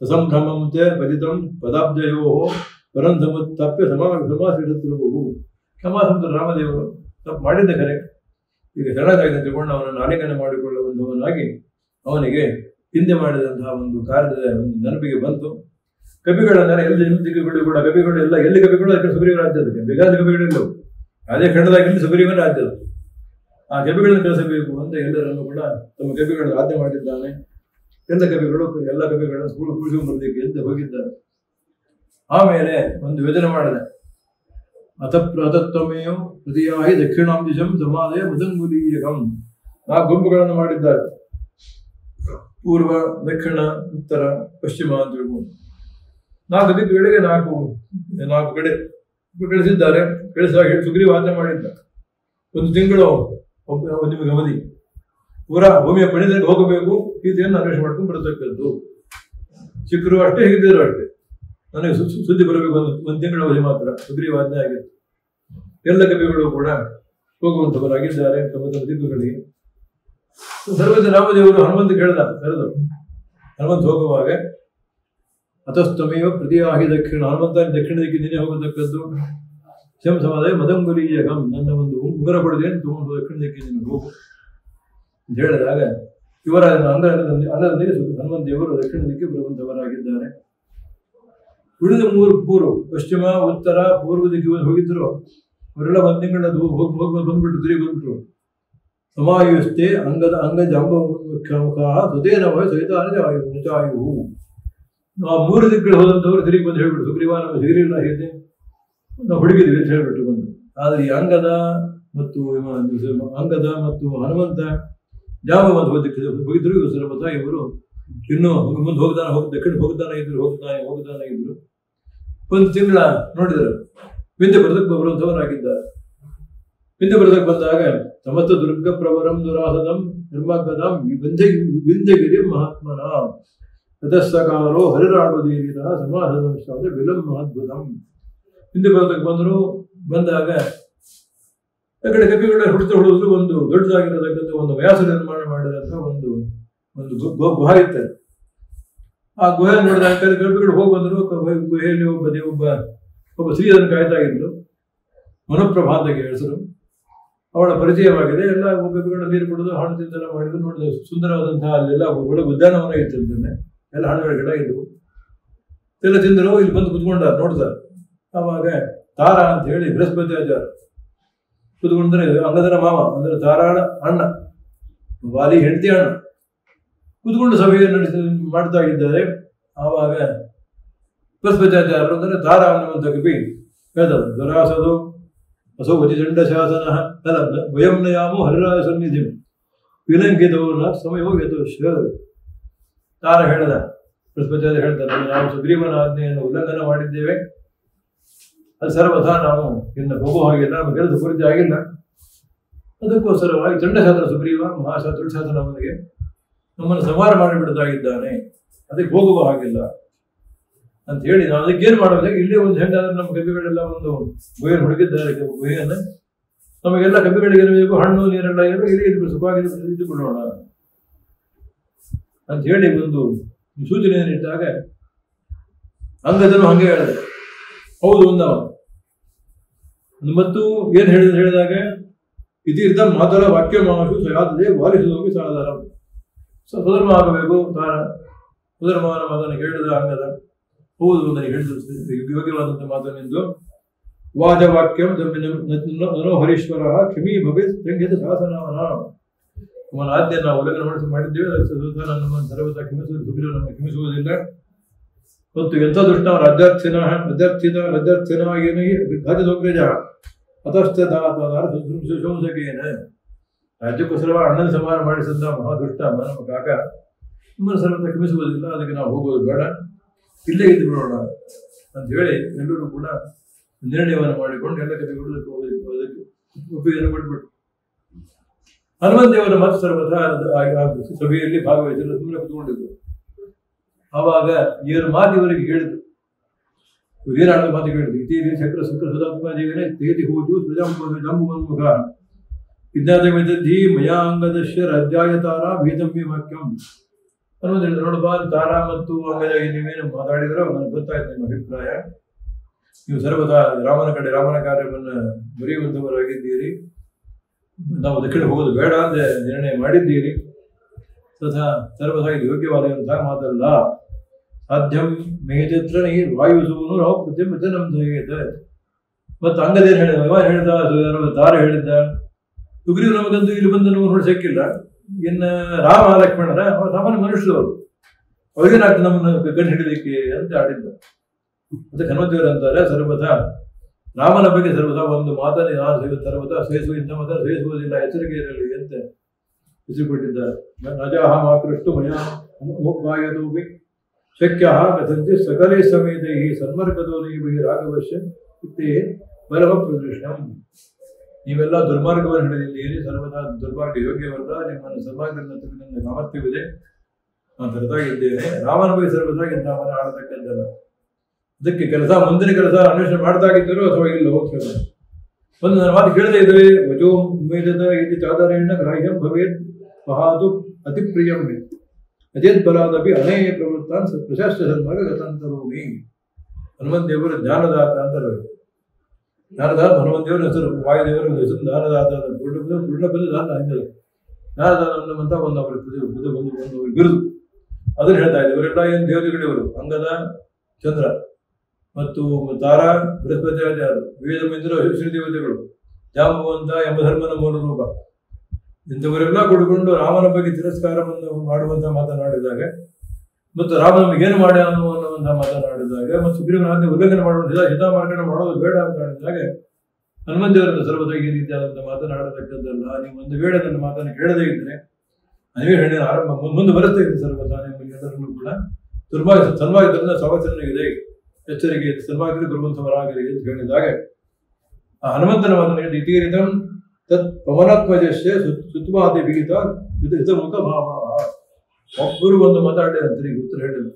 ಸಸಂಭ್ರಮಂತೆ ಪತಿತಂ ಪದಾಬ್ಧಯೋ ಪರಂಧಮ ತಪ್ಪೆ ಸಮಾ ಸಮಾಸಿಡುತ್ತಿರಬಹುದು ಕ್ಷಮಾಸಂತರ ರಾಮದೇವರು ತಪ್ಪು ಮಾಡಿದ್ದ ಕರೆ. ಈಗ ಶರಣಾಗಿ ತಗೊಂಡು ಅವನನ್ನು ಆಲಿಂಗನ ಮಾಡಿಕೊಳ್ಳುವಂಥವನಾಗಿ ಅವನಿಗೆ ಹಿಂದೆ ಮಾಡಿದಂತಹ ಒಂದು ಕಾರ್ಯದ ಒಂದು ನೆನಪಿಗೆ ಬಂತು. ಕವಿಗಳನ್ನೆಲ್ಲ ಎಲ್ಲಿ ಎಲ್ಲಿ ಕೂಡ ಕವಿಗಳು ಎಲ್ಲ ಎಲ್ಲಿ ಕವಿಗಳು ಅದಕ್ಕೆ ಸುಗ್ರೀವ ರಾಜ್ಯದಕ್ಕೆ ಬೇಕಾದ ಕವಿಗಳಿಲ್ಲವು ಅದೇ ಖಂಡದಾಗಿಲ್ಲಿ ಸುಗ್ರೀವನ ರಾಜ್ಯದ ಆ ಗವಿಗಳನ್ನು ಬೆಳೆಸಬೇಕು ಅಂತ ಎಲ್ಲರನ್ನು ಕೂಡ ತಮ್ಮ ಗವಿಗಳನ್ನು ಆದ್ಯ ಮಾಡಿದ್ದಾನೆ. ಎಲ್ಲ ಕವಿಗಳು ಎಲ್ಲ ಕವಿಗಳನ್ನು ಸ್ಕೂಲ್ ಕುಳಿಸ್ಕೊಂಡ್ಬರ್ಲಿಕ್ಕೆ ಎಂದು ಹೋಗಿದ್ದಾರೆ. ಆಮೇಲೆ ಒಂದು ಯೋಜನೆ ಮಾಡಿದೆ. ಅತಪ್ರ ಅತತ್ವಮೇಯೋ ಹೃದಯಾಹಿ ದಕ್ಷಿಣಾಂ ದಿಶಂ ಸಮಾಧಯ ಮೃದಂಗುಲೀಯಕಂ ನಾಲ್ಕು ಗುಂಪುಗಳನ್ನು ಮಾಡಿದ್ದಾರೆ. ಪೂರ್ವ, ದಕ್ಷಿಣ, ಉತ್ತರ, ಪಶ್ಚಿಮ ಅಂತ ಹೇಳ್ಬೋದು ನಾಲ್ಕು ದಿಕ್ಕುಗಳಿಗೆ ನಾಲ್ಕು ನಾಲ್ಕು ಕಡೆ. ಕಳಿಸಿದ್ದಾರೆ ಕಳಿಸಾಗ ಸುಗ್ರೀವಾಜ್ಞೆ ಮಾಡಿದ್ದ. ಒಂದು ತಿಂಗಳು ನಿಮಗೆ ಅವಧಿ. ಪೂರಾ ಭೂಮಿಯ ಪಣಿದಲ್ಲಿ ಹೋಗಬೇಕು. ಇದನ್ನು ಅನ್ವೇಷಣೆ ಮಾಡ್ಕೊಂಡು ಬರತಕ್ಕದ್ದು. ಸಿಕ್ಕರು ಅಷ್ಟೇ ಹೇಗಿದ್ದರು ಅಷ್ಟೇ. ನನಗೆ ಸುದ್ದಿ ಬರಬೇಕು ಒಂದು ಒಂದು ತಿಂಗಳ ಅವಧಿ ಮಾತ್ರ. ಸುಗ್ರೀವಾಜ್ಞೆ ಆಗಿತ್ತು. ಎಲ್ಲ ಕವಿಗಳು ಕೂಡ ಹೋಗುವಂಥವರಾಗಿದ್ದಾರೆ ತಮ್ಮ ತಮ್ಮ ದಿಕ್ಕುಗಳಿಗೆ. ಸರ್ವದ ರಾಮದೇವರು ಹನುಮಂತ ಕೇಳ್ದ, ಕರೆದು. ಹನುಮಂತ ಹೋಗುವಾಗ ಅಥಸ್ತಮೇವ ಪ್ರತಿಯಾಗಿ ದಕ್ಷಿಣ ಹನುಮಂತ, ದಕ್ಷಿಣ ದಿಕ್ಕಿನ ನೀನೇ ಹೋಗತಕ್ಕದ್ದು. ಶಂ ಸಮಾಧಾಯ ಮದಂಗುಲಿಯ ಗಮ್, ನನ್ನ ಒಂದು ಉಂಗುರ ಕೊಡದೇನು ತಗೊಂಡು ದಕ್ಷಿಣ ದಿಕ್ಕಿನ ಹೋಗು ಅಂತ ಹೇಳಿದಾಗ ಇವರ ಅಂಗದಲ್ಲಿ ಅಂಗದಲ್ಲಿ ಹನುಮಂತ ದೇವರು ದಕ್ಷಿಣ ದಿಕ್ಕಿ ಬರುವಂತವರಾಗಿದ್ದಾರೆ ಉಳಿದ ಮೂರು ಪೂರ್ವ, ಪಶ್ಚಿಮ, ಉತ್ತರ, ಪೂರ್ವ ದಿಕ್ಕಿಗೆ ಹೋಗಿದ್ರು. ಅವರೆಲ್ಲ ಒಂದು ತಿಂಗಳ ಹೋಗಿ ಹೋಗಿ ಬಂದ್ಬಿಟ್ಟು ತಿರುಗಿ ಬಂದ್ಬಿಟ್ರು. ಸಮಾಯುಸ್ತೆ ಅಂಗದ ಅಂಗ ಜಂಬ ಸುದೇನವ ಸಹಿತ ನಿಜಾಯು ಆ ಮೂರು ದಿಕ್ಕಳು ಹೋದಂಥವ್ರು ತಿರುಗಿ ಬಂದು ಹೇಳ್ಬಿಟ್ಟು ಸುಗ್ರೀವಾನ ಸಿಗಲಿಲ್ಲ ಹೇಗೆ ನಾವು ಹುಡುಗಿದ್ವಿ ಅಂತ ಹೇಳ್ಬಿಟ್ಟು ಬಂದು ಆದ್ರೆ ಈ ಅಂಗದ ಮತ್ತು ಅಂಗದ ಮತ್ತು ಹನುಮಂತ ಜಾಂಬವಂತ ಹೋದಕ್ಕೆ ಹೋಗಿದ್ರು ಇವರು ಸುಲಭತ ಇವರು ಇನ್ನೂ ಮುಂದೆ ಹೋಗ್ದಾನ, ಹೋಗ್ ದಕ್ಷಿಣ ಹೋಗ್ದಾನ ಇದ್ರು, ಹೋಗ್ದಾನೆ, ಹೋಗ್ದಾನ ಇದ್ರು. ಒಂದು ತಿಂಗಳ ನೋಡಿದರು. ವಿಂಧ್ಯ ಬರದಕ್ಕೆ ಬರುವಂಥವರಾಗಿದ್ದಾರೆ ವಿಂದೆ ಬರದಕ್ಕೆ ಬಂದಾಗ ಸಮಸ್ತ ದುರ್ಗ ಪ್ರವರಂ ದುರಾಹದಂ ನಿರ್ಮಗ್ಗದಂ ವಿಂಧ್ಯ ವಿಂಧ್ಯಗಿರಿ ಮಹಾತ್ಮನ. ಯತಸ್ಸಕಾರೋ ಹರಿರಾಡುದೀರಿದ ಸಮಾಧಾನ ವಿಲಂ ಅದ್ಭುತಂ. ಹಿಂದೆ ಬರೋದಕ್ಕೆ ಬಂದರು, ಬಂದಾಗ ಆ ಕಡೆ ಕಪಿಗಳ ಹುಡುತ ಹುಡುಗರು ಒಂದು ದೊಡ್ಡದಾಗಿರತಕ್ಕಂಥ ಒಂದು ವ್ಯಾಸ ನಿರ್ಮಾಣ ಮಾಡಿದಂಥ ಒಂದು ಒಂದು ಗು- ಗು- ಇತ್ತು ಆ ಗುಹೆ ನೋಡಿದಾಗ ಕಪಿಗಳು ಹೋಗಿ ಬಂದರು ಗುಹೆ- ಗುಹೆಯಲ್ಲಿ ಒಬ್ಬ ದೇ- ಒಬ್ಬ ಒಬ್ಬ ಸ್ತ್ರೀ ಅದನ್ನು ಕಾಯ್ತಾ ಇದ್ದರು ಮನುಪ್ರಭಾ ಹೆಸರು. ಅವಳ ಪರಿಚಯವಾಗಿದೆ. ಎಲ್ಲ ಕಪಿಗಳ ನೀರು ಕುಡಿದು, ಹಣ್ಣು ತಿಂದೆಲ್ಲ ಮಾಡಿದ್ರು. ನೋಡಿದ ಸುಂದರವಾದಂತಹ ಅಲ್ಲೆಲ್ಲ ಒಳಗೆ ಉದ್ಯಾನವನ ಇತ್ತು ಎಲ್ಲ ಹಣ್ಣುಗಳ ಗಿಡ ಇದ್ದವು. ಎಲ್ಲ ತಿಂದರು, ಇಲ್ಲಿ ಬಂದು ಕುತ್ಕೊಂಡ ನೋಡ್ದ ಅವಾಗ ತಾರ ಅಂತ ಹೇಳಿ ಬೃಹಸ್ಪತಿ ಆಚಾರ ಕುತ್ಕೊಂಡ್ರೆ ಅಂಗದರ ಮಾವ, ಅಂದ್ರೆ ತಾರಾಳ ಅಣ್ಣ ವಾಲಿ ಹೆಂಡತಿ ಅಣ್ಣ ಕುತ್ಕೊಂಡು ಸಭೆಯನ್ನು ನಡೆಸಿ ಮಾಡ್ತಾ ಇದ್ದಾರೆ. ಆವಾಗ ಬೃಹಸ್ಪತ್ಯಾಚಾರ್ಯರು ಅಂದರೆ ತಾರ ಅನ್ನುವಂಥ ಕವಿ ಹೇಳ್ತಾರೆ ದುರಾಸದು ಅಸೌ ದಂಡ ಶಾಸನ ಅಲ್ಲ ವಯಂ ನಯಾಮೋ ಹರಿರಾಯ ಸನ್ನಿಧಿ ವಿಲಂಘಿತವನ ಸಮಯವೋ ಯಥೋಶ ತಾರ ಹೇಳಿದ ಬೃಹಸ್ಪತ್ಯಾಚಾರ್ಯ ಹೇಳ್ತಾರೆ, ನಾವು ಸುಗ್ರೀವನ ಆಜ್ಞೆಯನ್ನು ಉಲ್ಲಂಘನ ಮಾಡಿದ್ದೇವೆ. ಅದು ಸರ್ವಥ ನಾವು ಇನ್ನು ಹೋಗೋ ಹಾಗಿಲ್ಲ ನಮ್ಮ ಕೆಲಸ ಪೂರ್ತಿ ಆಗಿಲ್ಲ. ಅದಕ್ಕೋಸ್ಕರವಾಗಿ ಚಂಡಶಾಸ್ತ್ರ ಸುಗ್ರೀವ ಮಹಾಶಾಸ್ತ್ರ ಶಾಸ್ತ್ರ ನಮ್ಮನಿಗೆ ನಮ್ಮನ್ನು ಸಂಹಾರ ಮಾಡಿಬಿಡದಾಗಿದ್ದಾನೆ. ಅದಕ್ಕೆ ಹೋಗುವ ಹಾಗಿಲ್ಲ ಅಂತ ಹೇಳಿ ನಾವು ಅದಕ್ಕೇನು ಮಾಡಬೇಕು ಇಲ್ಲೇ ಒಂದು ಹೆಂಗಾದ್ರೆ ನಮ್ಮ ಕವಿಗಳೆಲ್ಲ ಒಂದು ಗುಹೆಯನ್ನು ಹುಡುಕಿದ್ದಾರೆ ಗುಹೆಯನ್ನು. ನಮಗೆಲ್ಲ ಕಬ್ಬಿಗಳಿಗೆ ಇರಬೇಕು ಬೇಕು ಹಣ್ಣು, ನೀರೆಲ್ಲ ಇರಬೇಕು ಇಲ್ಲಿ ಇದು ಸುಖವಾಗಿ ಇದ್ದುಕೊಳ್ಳೋಣ ಅಂತ ಹೇಳಿ ಒಂದು ಸೂಚನೆಯನ್ನು ಇಟ್ಟಾಗ ಅಂಗದನು ಹಂಗೆ ಹೇಳಿದೆ ಹೌದು ಒಂದವ ಮತ್ತು ಏನ್ ಹೇಳಿದ ಹೇಳಿದಾಗ ಇದೀರ್ಥ ಮಾತರ ವಾಕ್ಯ ಮಾಶು ಸಯಾದದೆ ವಾರಿಸಿದೋಗಿ ಸಹಧಾರ ಸುಧರ್ಮ ಆಗಬೇಕು ತಾರ ಸುಧರ್ಮನ ಮಾತನ್ನು ಹೇಳಿದ ಅಂಗದ. ಹೌದು ನನಗೆ ಹೇಳಿದ ಯೋಗ್ಯವಾದಂಥ ಮಾತನೆಂದು ವಾದವಾಕ್ಯಂ ಮನೋಹರೀಶ್ವರ ಕ್ಷಮಿ ಭವೇತ್ ಸಂಗೀತ ಶಾಸನವನ. ಅವನ ಆದ್ಯ ನಾವು ಉಲ್ಲಂಘನೆ ಮಾಡಿಸಿ ಮಾಡಿದ್ದೇವೆ ಸರ್ವತಾ ಕ್ಷಮಿಸುವುದು ನಮ್ಮ ಕ್ಷಮಿಸುವುದಿಲ್ಲ. ಮತ್ತು ಎಂಥ ದುಷ್ಟ? ರಜರ್ಥಿನ ಏನು? ಘಾತದೋಗ್ರಜ ಅತಸ್ಥದಾತಾರ ಸುಶಂಸಕೇನ ರಾಜ್ಯಕ್ಕೋಸ್ಕರ ಅಣ್ಣನ ಸಮಾನ ಮಾಡಿಸಿದ ಮಹಾದುಷ್ಟ ನಮ್ಮ ಕಾಕ ನಿಮ್ಮನ್ನು ಸರ್ವ ಕ್ಷಮಿಸುವುದಿಲ್ಲ. ಅದಕ್ಕೆ ನಾವು ಹೋಗೋದು ಬೇಡ. ಇಲ್ಲೇ ಇದ್ದು ಬಿಡೋಣ ಅಂತ ಹೇಳಿ ಎಲ್ಲರೂ ಕೂಡ ನಿರ್ಣಯವನ್ನು ಮಾಡಿಕೊಂಡು ಎಲ್ಲ ಕಡೆ ಬಿಡೋದಕ್ಕೆ ಹೋಗೋದಕ್ಕೆ ಒಪ್ಪಿಗೆಯನ್ನು ಕೊಟ್ಬಿಟ್ರು. ಹನುಮಂತ ದೇವರ ಮತ್ತು ಸರ್ವಥ ಸಭೆಯಲ್ಲಿ ಭಾಗವಹಿಸಲು ಸುಮ್ಮನೆ ಕುತ್ಕೊಂಡಿದ್ರು. ಆವಾಗ ಇವರು ಮಾತು ಇವರಿಗೆ ಹೇಳಿದ್ರು. ಏನಾಡೋ ಮಾತು ಹೇಳಿದ್ರು ಇತೀರಿ ಚಕ್ರ ಶುಕ್ರ ಸುಧಾತ್ಮ ತೇತಿ ಹೋದು ಸೃಜಂಬ ಜಂಬುವನ್ಮುಖ ವಿದ್ಧಿ ಮಯಾಂಗದಶ್ಯ ರಾಜ್ಯಾಯತಾರ ಭೀತಂಬಿ ವಾಕ್ಯಂ. ಅನ್ನೋದು ಹೇಳಿದ್ರು. ನೋಡಪ್ಪ ತಾರ ಮತ್ತು ಅಂಗದ ನೀವೇನು ಮಾತಾಡಿದ್ರೆ ನನಗೆ ಗೊತ್ತಾಯ್ತು ನಿಮ್ಮ ಅಭಿಪ್ರಾಯ. ನೀವು ಸರ್ವದಾ ರಾಮನ ಕಡೆ ರಾಮನ ಕಾರ್ಯವನ್ನು ಬರೆಯುವಂಥವರಾಗಿದ್ದೀರಿ ನಾವು ಅದಕ್ಕೆ ಹೋಗೋದು ಬೇಡ ಅಂತ ನಿರ್ಣಯ ಮಾಡಿದ್ದೀರಿ. ತಥಾ ಸರ್ವದಾ ಇದು ಯೋಗ್ಯವಾದಂತಹ ಮಾತಲ್ಲ. ಸಾಧ್ಯಂ ಮೇಚಿತ್ರ ನೀ ವಾಯುಸುವನು ನಾವು ಪ್ರತಿಮತೆ ನಮ್ದು ಹೇಗಿದೆ ಮತ್ತು ಅಂಗದೇನು ಹೇಳಿದ? ವಿಮಾನ ಹೇಳಿದ? ದಾರ ಹೇಳಿದ್ದ? ಸುಗ್ರೀವ್ ನಮಗಂತೂ ಇಲ್ಲಿ ಬಂದು ನಮಗೆ ನೋಡಿ ಸಿಕ್ಕಿಲ್ಲ ಇನ್ನು ರಾಮ ಲಕ್ಷ್ಮಣರ ಸಾಮಾನ್ಯ ಮನುಷ್ಯರವರು ಅವ್ರಿಗೇನಾಗ್ತದೆ ನಮ್ಮನ್ನು ಗಂಡು ಹಿಡಿಲಿಕ್ಕೆ ಅಂತ ಆಡಿದ್ದ. ಮತ್ತೆ ಹನುಮಂತೇವರು ಅಂತಾರೆ ಸರ್ವತ ರಾಮನ ಬಗ್ಗೆ ಸರ್ವತ ಒಂದು ಮಾತನ್ನು ನಾನು ಸೇವೆ ಸರ್ವಥಾ ಸೇರಿಸುವ ಇಂಥ ಮಾತ ಸೇರಿಸುವುದಿಲ್ಲ ಎಚ್ಚರಿಕೆ ಇರಲಿ ಅಂತ ಹೆಸರು ಕೊಟ್ಟಿದ್ದಾರೆ ನಜಾಹ ಮಾಕೃಷ್ಟು ಮಯ ಮುಖಾಯದೋಪಿ ಶಕ್ಯ ಕಥಂತೆ ಸಕಲೇ ಸಮೇತೈ ಸನ್ಮಾರ್ಗದೋ ನೀವೇ ರಾಘವಶ್ಯ ಇತ್ತೇ ಬಲವ ಪ್ರದೃಷ್ಟಂ. ನೀವೆಲ್ಲ ದುರ್ಮಾರ್ಗವನ್ನು ಹಿಡಿದಿದ್ದೀರಿ ಸರ್ವದಾ ದುರ್ಮಾರ್ಗ ಯೋಗ್ಯವಲ್ಲ, ನಿಮ್ಮನ್ನು ಸರ್ವಾಗ್ರಹ ನನ್ನ ಸಾಮರ್ಥ್ಯವಿದೆ. ನಾನು ತರದಾಗಿದ್ದೇನೆ ರಾಮನ ಬಗ್ಗೆ ಸರ್ವದಾ ಮನೆ ಆಡತಕ್ಕದ್ದಲ್ಲ. ಅದಕ್ಕೆ ಕೆಲಸ, ಮುಂದಿನ ಕೆಲಸ ಅನ್ವೇಷಣೆ ಮಾಡ್ತಾ ಇದ್ದರು ಅಥವಾ ಇಲ್ಲಿ ಹೋಗ್ತಾರೆ ಒಂದು ನನ್ನ ಮಾತು ಕೇಳದೇ ಇದ್ರೆ ವಜೋ ಮೇದದ ಇತಿ ಚಾದರೇಣ ಗ್ರಾಹ್ಯಂ ಭವೇತ್ ಮಹಾದು ಅತಿ ಪ್ರಿಯಂ ಮೇ ಅಜೇತ್ ಬಲಾದಪಿ ಅನೇಕ ಪ್ರವೃತ್ತಾನ್ ಪ್ರಶಸ್ತ ಸನ್ಮಾರ್ಗ ಗತಾಂತರೋಮಿ ಹನುಮಂತ ದೇವರು ಜ್ಞಾನದಾತ ಅಂತಾರೆ ಜ್ಞಾನದಾತ ಹನುಮಂತ ದೇವರ ಹೆಸರು, ವಾಯುದೇವರ ಹೆಸರು, ಜ್ಞಾನದಾತ ಪೂರ್ಣ ಪೂರ್ಣ ಬಂದು ದಾತ ಆಗಿಲ್ಲ ಜ್ಞಾನದಾತ ಅನ್ನುವಂಥ ಒಂದು ಅವರ ಒಂದು ಒಂದು ಬಿರುದು. ಅದನ್ನು ಹೇಳ್ತಾ ಇದ್ದೆ ಇವರೆಲ್ಲ ಏನು ದೇವತೆಗಳಿವರು? ಅಂಗದ, ಚಂದ್ರ ಮತ್ತು ತಾರ ಬೃಹಸ್ಪತಿಯಾಚಾರ್ಯರು ವಿವಿಧ ಮಂದಿರ ಶ್ರೀ ದೇವತೆಗಳು ಎಂಬ ಧರ್ಮನ ಮೂಲ ರೂಪ. ಇಂಥವರೆಲ್ಲ ಕೂಡಿಕೊಂಡು ರಾಮನ ಬಗ್ಗೆ ತಿರಸ್ಕಾರವನ್ನು ಮಾಡುವಂತ ಮಾತನಾಡಿದಾಗ ಮತ್ತು ರಾಮ ನಮಗೇನು ಮಾಡ ಅನ್ನುವಂತ ಮಾತನಾಡಿದಾಗ ಮತ್ತು ಸುಗ್ರೀವನಾಜ್ಞೆ ಉಲ್ಲಂಘನೆ ಮಾಡುವಂತ ಹಿತ ಹಿತಮಾರ್ಗಣೆ ಮಾಡೋದು ಬೇಡ ಅಂತ ಹೇಳಿದಾಗ ಹನುಮಂತೇವರನ್ನು ಸರ್ವದ ಈ ರೀತಿಯಾದಂಥ ಮಾತನಾಡತಕ್ಕದ್ದಲ್ಲ. ನೀವು ಒಂದು ವೇಳೆ ನನ್ನ ಮಾತನ್ನು ಕೇಳದೇ ಇದ್ರೆ ಹೇಳಿದ ಆರಂಭ ಮು- ಮುಂದೆ ಬರುತ್ತೆ ನಿಮ್ಮ ಸರ್ವತಾ ನಿಮಗೆಲ್ಲರನ್ನು ಕೂಡ. ದುರ್ಭಾಗ್ಯ ಸನ್ಮಾರ್ಗದಿಂದ ಇದೆ. ಎಚ್ಚರಿಕೆ ಸನ್ಮಾರ್ಗದಲ್ಲಿ ಬರುವಂಥವರಾಗಿರಿ ಅಂತ ಹೇಳಿದಾಗ ಆ ಹನುಮಂತನ ಮಾತನ್ನು ಹೇಳಿ ತತ್ ಪವನಾತ್ಮಜಸ್ಯ ಸುತ್ವಾದಿ ಬಿಗಿತ ಇದು ಇದು ಮುಖಭಾವ ಒಬ್ಬರು ಒಂದು ಮಾತಾಡಿದ್ರೆ ಉತ್ತರ ಹೇಳಿಲ್ಲ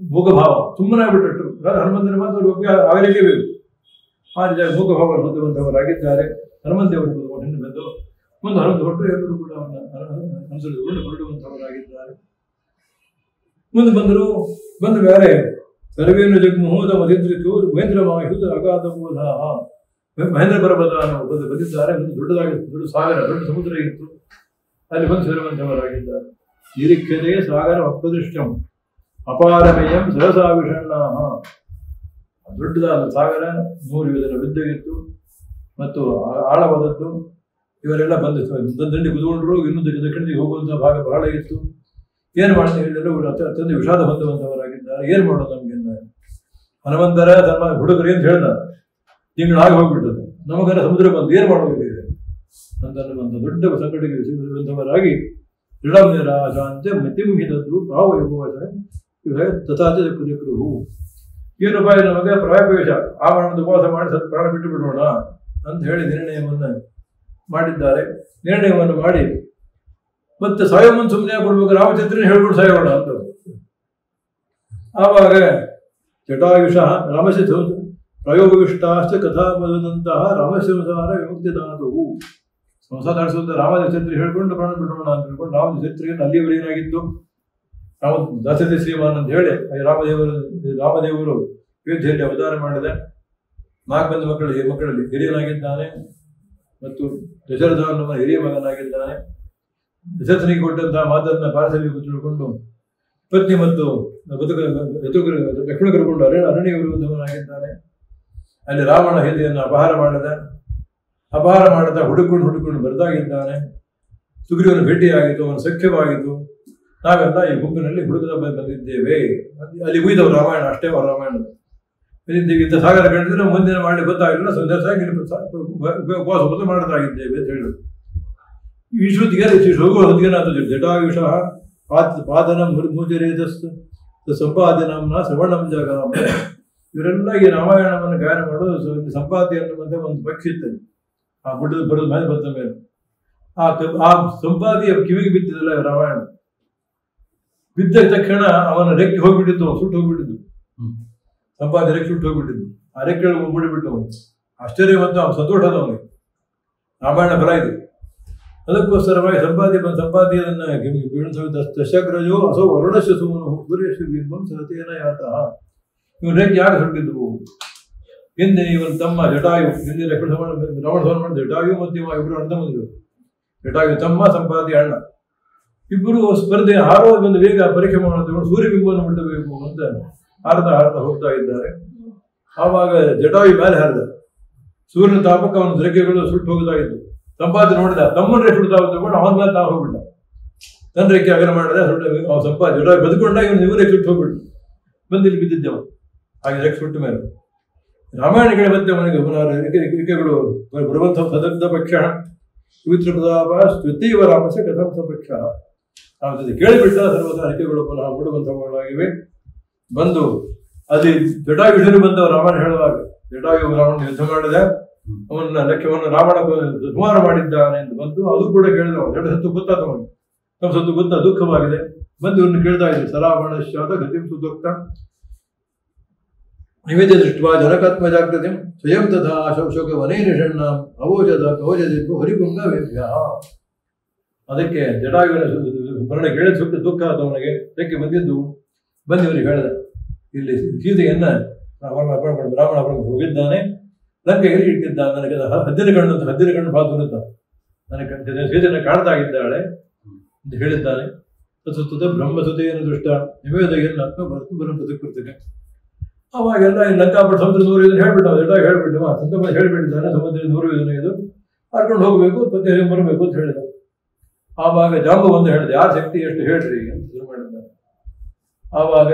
ಮುಖಭಾವ ಸುಮ್ಮನೆ ಆಗ್ಬಿಟ್ಟು ಹನುಮಂತನ ಮಾತು ಒಪ್ಪಿಗೆ ಆಗಲೇಬೇಕು ಆ ನಿಜ ಮುಖ ಭಾವ ಹೊಂದುವಂಥವರಾಗಿದ್ದಾರೆ ಹನುಮಂತೇವರು ಹಿಂದೆ ಬಂದು ಮುಂದೆ ಹನುಮಂತ ಹೊರಟು ಎಲ್ಲರೂ ಕೂಡ ಅನುಸರಿಸಿಕೊಂಡು ಹೊರಡುವಂಥವರಾಗಿದ್ದಾರೆ ಮುಂದೆ ಬಂದರು ಬಂದು ಬೇರೆ ಸರ್ವೇನು ಜಗ್ಮುಹೂದ ಮಧೇಂದ್ರಿತು ಮಹೇಂದ್ರ ಮಾಹಿತ ಅಗಾಧ ಬೋಧ. ಮಹೇಂದ್ರ ಪರ್ವತ ಬಂದು ಬಂದಿದ್ದಾರೆ. ಒಂದು ದೊಡ್ಡದಾಗಿತ್ತು ದೊಡ್ಡ ಸಾಗರ, ದೊಡ್ಡ ಸಮುದ್ರ ಇತ್ತು. ಅಲ್ಲಿ ಬಂದು ಸೇರುವಂತವರಾಗಿದ್ದಾರೆ. ನಿರೀಕ್ಷತೆ ಸಾಗರ ಅಪ್ರದೃಷ್ಟಂ. ಅಪಾರಮೇಯಂ ಸಹಸಾವಿಷಣ್ಣ ದೊಡ್ಡದಾದ ಸಾಗರ ನೂರು ವಿಧದ ವಿದ್ಯೆಗಿತ್ತು ಮತ್ತು ಆಳವಾದದ್ದು, ಇವರೆಲ್ಲ ಬಂದು ದಂಡಿ ಕುದುಕೊಂಡ್ರು ಇನ್ನೊಂದು ದಕ್ಷಿಣದಿಗೆ ಹೋಗುವಂತಹ ಭಾಗ ಬಹಳ ಇತ್ತು. ಏನು ಎಲ್ಲರೂ ಅತ್ಯ- ಅತ್ಯಂತ ವಿಷಾದ ಹೊಂದುವಂತವರಾಗಿದ್ದಾರೆ ಏನು ಮಾಡೋದು ನಮಗೆ. ಹನುಮಂತರ ಧರ್ಮ ಹುಡುಗರು ಅಂತ ಹೇಳ್ದ? ತಿಂಗಳಾಗಿ ಹೋಗ್ಬಿಟ್ಟದು ನಮಗರ ಸಮುದ್ರ ಬಂದು ಏನು ಮಾಡಬೇಕಿದೆ ಅಂತ ಒಂದು ದೊಡ್ಡ ಸಂಕಟಕ್ಕೆ ಸಿಗುವಂಥವರಾಗಿ ದೃಢ ಮತಿಂಹಿನದ್ದು ಮತಿಂ ಹಿಡದು ಭಾವ ತಥಾಚ ಏನು ಬಾಯಿ ನಮಗೆ? ಪ್ರಾಯಪೇಶ ಆವರಣದ ಉಪವಾಸ ಮಾಡಿ ಸ್ವಲ್ಪ ಪ್ರಾಣ ಬಿಟ್ಟು ಬಿಡೋಣ ಅಂತ ಹೇಳಿ ನಿರ್ಣಯವನ್ನು ಮಾಡಿದ್ದಾರೆ. ನಿರ್ಣಯವನ್ನು ಮಾಡಿ ಮತ್ತೆ ಸಾಯೋಮನ್ ಸುಮ್ಮನೆ ಕೊಡ್ಬೇಕು. ರಾಮಚಂದ್ರನ ಹೇಳ್ಬಿಟ್ಟು ಸಾಯೋಣ ಅಂತ. ಆವಾಗ ಜಟಾಯುಷ ಸಂಸ- ಪ್ರಯೋಗವಿಷ್ಟಾಶ್ಚ ಕಥಾ ಬದಂತಹ ರಾಮಶಂಸಾರ ವಿಮುಕ್ತಿದಾತವು ಸಂಸಾರ ನಡೆಸುವಂತ ಚರಿತ್ರೆ ಹೇಳ್ಕೊಂಡು ಪ್ರಾಣ ಬಿಡೋಣ ಅಂತ ಹೇಳ್ಕೊಂಡು ರಾಮಚಂದ್ರಿಗೆ ಅಲ್ಲಿಯವರೆಗೆ ಏನಾಗಿತ್ತು? ರಾಮ ದಾಸತಿ ಶ್ರೀಮಾನ್ ಅಂತ ಹೇಳಿ ರಾಮದೇವರು ರಾಮದೇವರು ಅಯೋಧ್ಯೆಯಲ್ಲಿ ಅವತಾರ ಮಾಡಿದ. ನಾಲ್ಕು ಮಂದಿ ಮಕ್ಕಳು ಮಕ್ಕಳಲ್ಲಿ ಹಿರಿಯನಾಗಿದ್ದಾನೆ ಮತ್ತು ದಶರಥ ಅನ್ನುವ ಹಿರಿಯ ಮಗನಾಗಿದ್ದಾನೆ. ದಶರಥನಿಗೆ ಕೊಟ್ಟಂತಹ ಮಾತನ್ನ ಪಾರಸಲ್ಲಿ ತಿಳ್ಕೊಂಡು ಪತ್ನಿ ಮತ್ತು ಬದುಕ ಋತುಗರು ಲಕ್ಷ್ಮಣ ಕರ್ಕೊಂಡು ಅರಣ್ಯ ಅರಣ್ಯ ಅಲ್ಲಿ ರಾವಣ ಹೆದೆಯನ್ನು ಅಪಹಾರ ಮಾಡಿದ. ಅಪಹಾರ ಮಾಡದ, ಹುಡುಕೊಂಡು ಹುಡುಕೊಂಡು ಬರದಾಗಿದ್ದಾನೆ. ಸುಗ್ರೀವನ ಭೇಟಿಯಾಗಿತ್ತು, ಅವನು ಸಖ್ಯವಾಗಿತ್ತು. ನಾವೆಲ್ಲ ಈ ಗುಂಪಿನಲ್ಲಿ ಹುಡುಕದ ಬಂದ್- ಬಂದಿದ್ದೇವೆ. ಅಲ್ಲಿ- ಉಯ್ದವು ರಾಮಾಯಣ, ಅಷ್ಟೇ ಅವ್ರ ರಾಮಾಯಣ. ಬಂದಿದ್ದೇವೆ ಸಾಗರ ಕಂಡಿದ್ರೆ ಮುಂದಿನ ಮಾಡಿ ಗೊತ್ತಾಗಲಿಲ್ಲ ಸಂದೇಶ ಉಪವಾಸ ಉಪವಾಸ ಮಾಡದಾಗಿದ್ದೇವೆ ಅಂತ ಹೇಳಿದ್ರು. ಈಶ್ವತಿಗೆ ಹೋಗುವ ಹೊತ್ತಿಗೆನಾದ ಜಟಾಯುಷ, ಪಾತ್ ಪಾದನ ಮುರ್ಮುಜರೇದಸ್ತು ಸಂಪಾದನಂನ ಶ್ರವಣಂ ಜಗ ಇವರೆಲ್ಲ ಈ ರಾಮಾಯಣವನ್ನು ಗಾಯನ ಮಾಡೋದು ಸಂಪಾದ್ಯ ಅನ್ನುವಂಥ ಒಂದು ಪಕ್ಷಿ ಇತ್ತು ಆ ಗುಡ್ಡದ ಬರೋದು ಮೇಲೆ ಬಂದ ಮೇಲೆ. ಆ ಆ ಸಂಪಾದಿಯ ಕಿವಿಗೆ ಬಿದ್ದಿದ್ದಲ್ಲ ರಾಮಾಯಣ. ಬಿದ್ದ ತಕ್ಷಣ ಅವನ ರೆಕ್ಕೆ ಹೋಗ್ಬಿಟ್ಟಿತ್ತು ಅವ್ನು ಸುಟ್ಟು ಹೋಗ್ಬಿಟ್ಟಿದ್ದು. ಸಂಪಾದಿ ರೆಕ್ಕೆ ಸುಟ್ಟು ಹೋಗ್ಬಿಟ್ಟಿದ್ದು. ಆ ರೆಕ್ಕೆ ಹೋಗ್ಬಿಡ್ಬಿಟ್ಟು ಅವನು ಆಶ್ಚರ್ಯ ಮತ್ತು ಅವನು ಸಂತೋಷದ ಅವನಿಗೆ. ರಾಮಾಯಣ ಫಲ ಇದೆ. ಅದಕ್ಕೋಸ್ಕರವಾಗಿ ಸಂಪಾದಿ ಬಂದ ಸಂಪಾದಿ ಅದನ್ನ ದಶಗ್ರಜೋ ಅಸೋ ವರುಣಸ್ಯ ಸುಮನು ಸೂರ್ಯಶ್ರೀ ಬಿಂಬಂ ಸತೇನ ಯಾತಃ ಇವನು ಯಾರು ಹೊರಟಿದ್ರು? ಹಿಂದೆ ಇವನ್ ತಮ್ಮ ಜಟಾಯು, ಹಿಂದೆ ರಾವಣ ಸಮಾನ ಮಾಡಿದ ಜಟಾಯು ಮತ್ತು ಇವ ಇಬ್ಬರು ಅಣ್ಣ ಬಂದರು ಜಟಾಯು ತಮ್ಮ ಸಂಪಾದಿ ಅಣ್ಣ. ಇಬ್ಬರು ಸ್ಪರ್ಧೆ ಹಾರುವ ಒಂದು ವೇಗ ಪರೀಕ್ಷೆ ಮಾಡೋದು ಸೂರ್ಯಬಿಂಬವನ್ನು ಮುಟ್ಟಬೇಕು ಅಂತ ಹಾರದ ಹಾರದ ಹೋಗ್ತಾ ಇದ್ದಾರೆ. ಆವಾಗ ಜಟಾಯು ಮೇಲೆ ಹರಿದ. ಸೂರ್ಯನ ತಾಪಕ್ಕೆ ಅವನ ದ್ರಗ್ಯಗಳು ಸುಟ್ಟು ಹೋಗದಾಗಿತ್ತು ಸಂಪಾದಿ ನೋಡಿದ ತಮ್ಮನ ರೆಕ್ಕೆ ಸುಡ್ತಾ ತಗೊಂಡು ಅವನ ಮೇಲೆ ತಾವು ಹೋಗ್ಬಿಟ್ಟ. ತನ್ನ ರೇಖೆ ಅಗಲ ಮಾಡಿದ ಸುಟ್ಟ ಅವನ ಸಂಪಾದಿ ಜಟಾಯು ಬದುಕೊಂಡ ಇವನು ಇವರೇ ಸುಟ್ಟು ಹೋಗ್ಬಿಟ್ಟು ಬಂದು ಇಲ್ಲಿ ಬಿದ್ದಿದ್ದವ. ಹಾಗೆ ಬಿಟ್ಟ ಮೇಲೆ ರಾಮಾಯಣಗಳ ಮಧ್ಯೆ ಅವನ ಬರುವಂತಹ ರೆಕ್ಕೆಗಳು ಬರುವಂಥ ಸದಗ್ಧ ಪಕ್ಷ. ಪವಿತ್ರ ಪ್ರತಾಪ ಸ್ತುತಿವ ರಾಮಸ ಕಥಂ ಪಕ್ಷ ನಾವು ಜೊತೆ ಕೇಳಿಬಿಟ್ಟ ಸರ್ವದ ಹರಿಕೆಗಳು ಪುನಃ ಮೂಡುವಂಥವುಗಳಾಗಿವೆ ಬಂದು ಅಲ್ಲಿ ಹಿಡಿದು ಬಂದವ ರಾಮಾಯಣ ಹೇಳುವಾಗ ಜಟಾಗಿ ರಾಮನ ಯುದ್ಧ ಮಾಡಿದೆ. ಅವನ ಲಕ್ಷ್ಯವನ್ನು ರಾವಣ ಸುಮಾರ ಮಾಡಿದ್ದಾನೆ ಎಂದು ಬಂದು ಅದು ಕೂಡ ಕೇಳಿದವ ಜಡ ಸತ್ತು ಗೊತ್ತಾದವನು. ನಮ್ಮ ಸತ್ತು ಗೊತ್ತ ದುಃಖವಾಗಿದೆ. ಬಂದು ಇವನು ಕೇಳ್ತಾ ಇದ್ದೆ ಸರಾವಣ ಶಾದ ಗತಿ ಸುದೋಕ್ತ. ನಿವೇದ್ಯ ದೃಷ್ಟ್ವಾ ಜನಕಾತ್ಮ ಜಾಗೃತಿ ಸ್ವಯಂ ತಥಾ ಶೋಕ ವನೈರಿಷಣ್ಣ ಅವೋಜದ ಕವೋಜದಿದ್ದು ಹರಿಪುಂಗ ವೇದ್ಯ ಅದಕ್ಕೆ ಜಟಾಯುವಿನ ಮರಣ ಕೇಳಿದ ಸುಖ ದುಃಖ ಆದವನಿಗೆ ಅದಕ್ಕೆ ಬಂದಿದ್ದು ಬಂದು ಇವರಿಗೆ ಹೇಳಿದ ಇಲ್ಲಿ ಸೀತೆಯನ್ನ ಬ್ರಾಹ್ಮಣ ಹೋಗಿದ್ದಾನೆ ಲಂಕೆ ಹೇಳಿ ಇಟ್ಟಿದ್ದಾನೆ ನನಗೆ ಹದ್ದಿನ ಕಣ್ಣು ಅಂತ ಹದ್ದಿನ ಕಣ್ಣು ಭಾಳ ಬರುತ್ತ ನನಗೆ ಸೀತೆಯನ್ನು ಕಾಣ್ತಾ ಇದ್ದಾಳೆ ಅಂತ ಹೇಳಿದ್ದಾನೆ ಸುತ್ತ ಬ್ರಹ್ಮಸುತೆಯನ್ನು ದೃಷ್ಟ ಏನು ಆತ್ಮ ಬರುತ್ತೆ ಬರೋ ಪ್ರತಿಕೃತಿಗೆ ಅವಾಗೆಲ್ಲ ಈ ಲಂಕಾಪುರ ಸಮುದ್ರ ನೂರು ಇದನ್ನು ಹೇಳ್ಬಿಟ್ಟು ಎಲ್ಲ ಹೇಳ್ಬಿಟ್ಟು ಸಂತಪ ಹೇಳ್ಬಿಟ್ಟಿದ್ದಾನೆ ಸಮುದ್ರ ನೂರು ಇದನ್ನು ಇದು. ಕರ್ಕೊಂಡು ಹೋಗಬೇಕು ಮತ್ತೆ ಬರಬೇಕು ಅಂತ ಹೇಳಿದ ಆವಾಗ ಜಾಂಬು ಒಂದು ಹೇಳಿದೆ ಯಾರ ಶಕ್ತಿ ಎಷ್ಟು ಹೇಳ್ರಿ ಅಂತ ಶುರು ಮಾಡಿದ ಆವಾಗ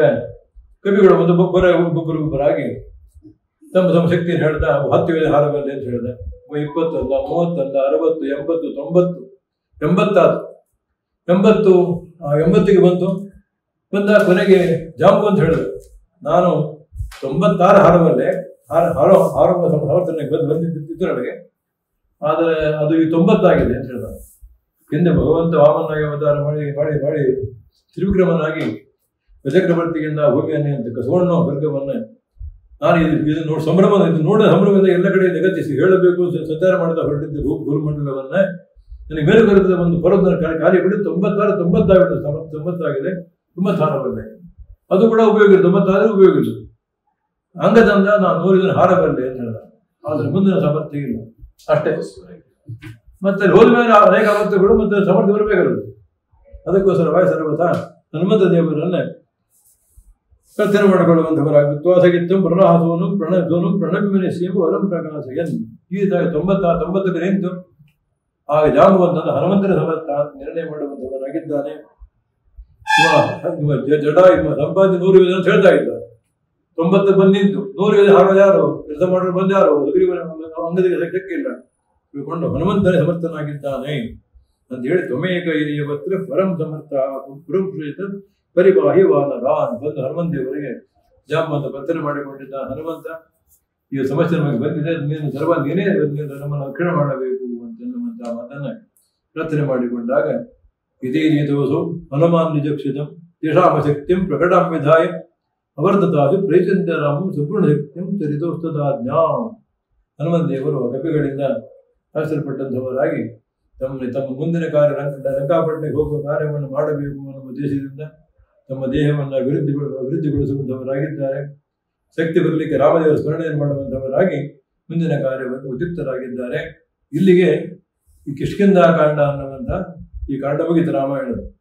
ಕವಿಗಳು ಒಂದು ಒಬ್ಬರ ಒಬ್ಬೊಬ್ಬರು ಒಬ್ಬರಾಗಿ ತಮ್ಮ ತಮ್ಮ ಶಕ್ತಿಯನ್ನು ಹೇಳ್ತಾ ಹತ್ತು ವೇಳೆ ಹಾರಬಲ್ಲೆ ಅಂತ ಹೇಳಿದೆ. ಇಪ್ಪತ್ತಲ್ಲ ಮೂವತ್ತಲ್ಲ, ಅರವತ್ತು, ಎಂಬತ್ತು, ತೊಂಬತ್ತು, ಎಂಬತ್ತಾರು. ಎಂಬತ್ತು ಎಂಬತ್ತಿಗೆ ಬಂತು. ಬಂದ ಕೊನೆಗೆ ಜಾಂಬು ಅಂತ ಹೇಳಿದ್ರು. ನಾನು ತೊಂಬತ್ತಾರು ಹಾಡುಗಳಲ್ಲಿ ಹಾರ ಹಾರೋ ಹಾರುವ ಸಮರ್ಥನೆಗೆ ಬಂದು ಬಂದಿದ್ದು ನನಗೆ ಆದರೆ ಅದು ಈ ತೊಂಬತ್ತಾಗಿದೆ ಅಂತ ಹೇಳಿದ ಹಿಂದೆ ಭಗವಂತ ವಾಮನಾಗಿ ಅವತಾರ ಮಾಡಿ ಮಾಡಿ ಮಾಡಿ ತ್ರಿವಿಕ್ರಮನಾಗಿ ಗಜಕ್ರವರ್ತಿಯಿಂದ ಭೂಮಿಯನ್ನೇ ಅಂತ ಸುವರ್ಣ ಸ್ವರ್ಗವನ್ನ ನಾನು ಇದು ಇದು ನೋಡಿ ಸಂಭ್ರಮ, ಇದು ನೋಡಿದ ಸಂಭ್ರಮದಿಂದ ಎಲ್ಲ ಕಡೆ ಲಗತ್ತಿಸಿ ಹೇಳಬೇಕು ಸಂಚಾರ ಮಾಡಿದ ಹೊರಟಿದ್ದ ಭೂ ಗುರುಮಂಡಲವನ್ನ ನನಗೆ ಮೇಲೆ ಬರೆದ ಒಂದು ಪರ್ವತ ಖಾಲಿ ಬಿಡಿ ತೊಂಬತ್ತಾರು ತೊಂಬತ್ತಾಗಿದೆ. ತೊಂಬತ್ತಾಗಿದೆ ಸ್ಥಾನ ಬಂದೆ ಅದು ಕೂಡ ಉಪಯೋಗ ತೊಂಬತ್ತಾರು ಉಪಯೋಗ ಇಲ್ಲ. ಅಂಗದಿಂದ ನಾನು ಹಾರ ಬಂದೆ ಅಂತ ಹೇಳಿದ. ಆದ್ರೆ ಮುಂದಿನ ಸಮರ್ಥಿ ಇಲ್ಲ. ಅಷ್ಟೇ. ಮತ್ತೆ ಹೋದ ಮೇಲೆ ಅನೇಕ ಅವತ್ತುಗಳು ಮತ್ತೆ ಸಮರ್ಥಿ ಬರಬೇಕಲ್ಲ ಅದಕ್ಕೋಸ್ಕರ ವಾಯಸರ್ವತ ಹನುಮಂತ ದೇವರನ್ನ ಮಾಡಿಕೊಳ್ಳುವಂತವರಾಗಿತ್ತು. ಮಾಡಿಕೊಳ್ಳುವಂಥವರಾಗಿತ್ತು ಅಸಗಿತ್ತಂ ಪ್ರಣಾಹಸೋನು ಪ್ರಣಸೋನು ಪ್ರಣಮಿನಿಸಿ ಎಂಬ ವರಂ ಪ್ರಕಾಶಯನ್ ಈ ತೊಂಬತ್ತ ತೊಂಬತ್ತಕ್ಕೆ ನಿಂತು ಆಗ ಜಾಂಬುವಂತ ಹನುಮಂತನ ಸಮರ್ಥ ನಿರ್ಣಯ ಮಾಡುವಂಥವರಾಗಿದ್ದಾನೆ ಇವ ಜಡ ಸಂಪಾದಿ ನೂರು ಹೇಳ್ತಾ ಇದ್ದಾರೆ ತೊಂಬತ್ತು ಬಂದಿದ್ದು ನೂರು ಯಾರು? ಕೆಲಸ ಮಾಡೋರು ಬಂದು ಯಾರು? ಅಂಗದಿಗೆ ಸಿಕ್ಕಿಲ್ಲ ತಿಳ್ಕೊಂಡು ಹನುಮಂತನೇ ಸಮರ್ಥನಾಗಿದ್ದಾನೆ ಅಂತ ಹೇಳಿ ತ್ವಮೇಕ ಪತ್ರ ಪರಂ ಸಮರ್ಥ ಪುರಂಪುರಿತ ಪರಿಬಾಹಿ ವಾನರ ಅಂತ ಬಂದು ಹನುಮಂತ ದೇವರಿಗೆ ಜಾಮ್ ಅಂತ ಪತ್ರ ಮಾಡಿಕೊಂಡಿದ್ದ ಹನುಮಂತ. ಈ ಸಮಸ್ಯೆ ನಮಗೆ ಬಂದಿದೆ, ನೀನು ಸರ್ವ ನೀನು ನಮ್ಮನ್ನು ರಕ್ಷಣೆ ಮಾಡಬೇಕು ಅಂತ ಹನುಮಂತ ಮಾತನ್ನ ಪ್ರಾರ್ಥನೆ ಮಾಡಿಕೊಂಡಾಗ, ಇದೇ ನೀತೋಸು ಹನುಮಾನ್ ನಿಜಕ್ಷಿತಂ ತೇಷಾಮ ಶಕ್ತಿಂ ಪ್ರಕಟಾಂ ವಿಧಾಯ ಅವರ್ಧತಾಸು ರಾಮ ಸಂಪೂರ್ಣ ಶಕ್ತಿಂ ಚರಿತೋಸ್ತದಾಜ್ಞಾಂ ಹನುಮಂತ ದೇವರು ಕಪಿಗಳಿಂದ ಕಳಿಸಲ್ಪಟ್ಟಂಥವರಾಗಿ ತಮ್ಮ ತಮ್ಮ ಮುಂದಿನ ಕಾರ್ಯ ಲಂಕ- ಲಂಕಾಪಟ್ಟಣಕ್ಕೆ ಹೋಗುವ ಕಾರ್ಯವನ್ನು ಮಾಡಬೇಕು ಅನ್ನುವ ಉದ್ದೇಶದಿಂದ ತಮ್ಮ ದೇಹವನ್ನು ಅಭಿವೃದ್ಧಿ, ಅಭಿವೃದ್ಧಿಗೊಳಿಸುವಂಥವರಾಗಿದ್ದಾರೆ. ಶಕ್ತಿ ಬರಲಿಕ್ಕೆ ರಾಮದೇವರ ಸ್ಮರಣೆಯನ್ನು ಮಾಡುವಂಥವರಾಗಿ ಮುಂದಿನ ಕಾರ್ಯವನ್ನು ಉದ್ಯುಕ್ತರಾಗಿದ್ದಾರೆ. ಇಲ್ಲಿಗೆ ಈ ಕಿಷ್ಕಿಂಧಾಕಾಂಡ ಅನ್ನುವಂಥ ಈ ಕಾಂಡ ಮುಗಿತು ರಾಮಾಯಣದ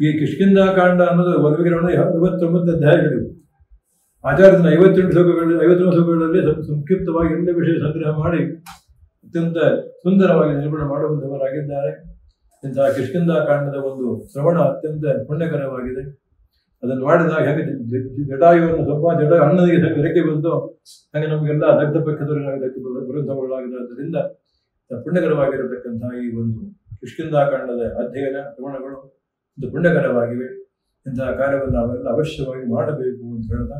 ಈ ಕಿಷ್ಕಿಂಧಾಕಾಂಡ ಅನ್ನೋದು ವರ್ಗೀಕರಣ ಅರವತ್ತೊಂಬತ್ತು ಅಧ್ಯಾಯಗಳು. ಆಚಾರ್ಯನ ಐವತ್ತೆಂಟು ಶ್ಲೋಕಗಳಲ್ಲಿ ಐವತ್ತೊಂದು ಶ್ಲೋಕಗಳಲ್ಲಿ ಸಂಕ್ಷಿಪ್ತವಾಗಿ ಎಲ್ಲ ವಿಷಯ ಸಂಗ್ರಹ ಮಾಡಿ ಅತ್ಯಂತ ಸುಂದರವಾಗಿ ನಿರ್ಮಾಣ ಮಾಡುವಂಥವರಾಗಿದ್ದಾರೆ ಇಂತಹ ಕಿಷ್ಕಿಂಧಾಕಾಂಡದ ಒಂದು ಶ್ರವಣ ಅತ್ಯಂತ ಪುಣ್ಯಕರವಾಗಿದೆ. ಅದನ್ನು ಮಾಡಿದಾಗ ಹೇಗೆ ಜಟಾಯುವನ್ನು ಸ್ವಲ್ಪ ಜಡ ಅಣ್ಣನಿಗೆ ಹೇಗೆ ರೆಕ್ಕೆ ಬಂತು ಹಾಗೆ ನಮಗೆಲ್ಲ ದಗ್ಧ ಪಕ್ಕದವರಾಗದಕ್ಕೆ ಬರುವಂಥವುಗಳಾಗಿರೋದ್ರಿಂದ ಪುಣ್ಯಕರವಾಗಿರತಕ್ಕಂತಹ ಈ ಒಂದು ಕಿಷ್ಕಿಂಧಾಕಾಂಡದ ಅಧ್ಯಯನ, ಶ್ರವಣಗಳು ಒಂದು ಪುಣ್ಯಕರವಾಗಿವೆ ಇಂತಹ ಕಾರ್ಯವನ್ನು ನಾವೆಲ್ಲ ಅವಶ್ಯವಾಗಿ ಮಾಡಬೇಕು ಅಂತ ಹೇಳ್ತಾ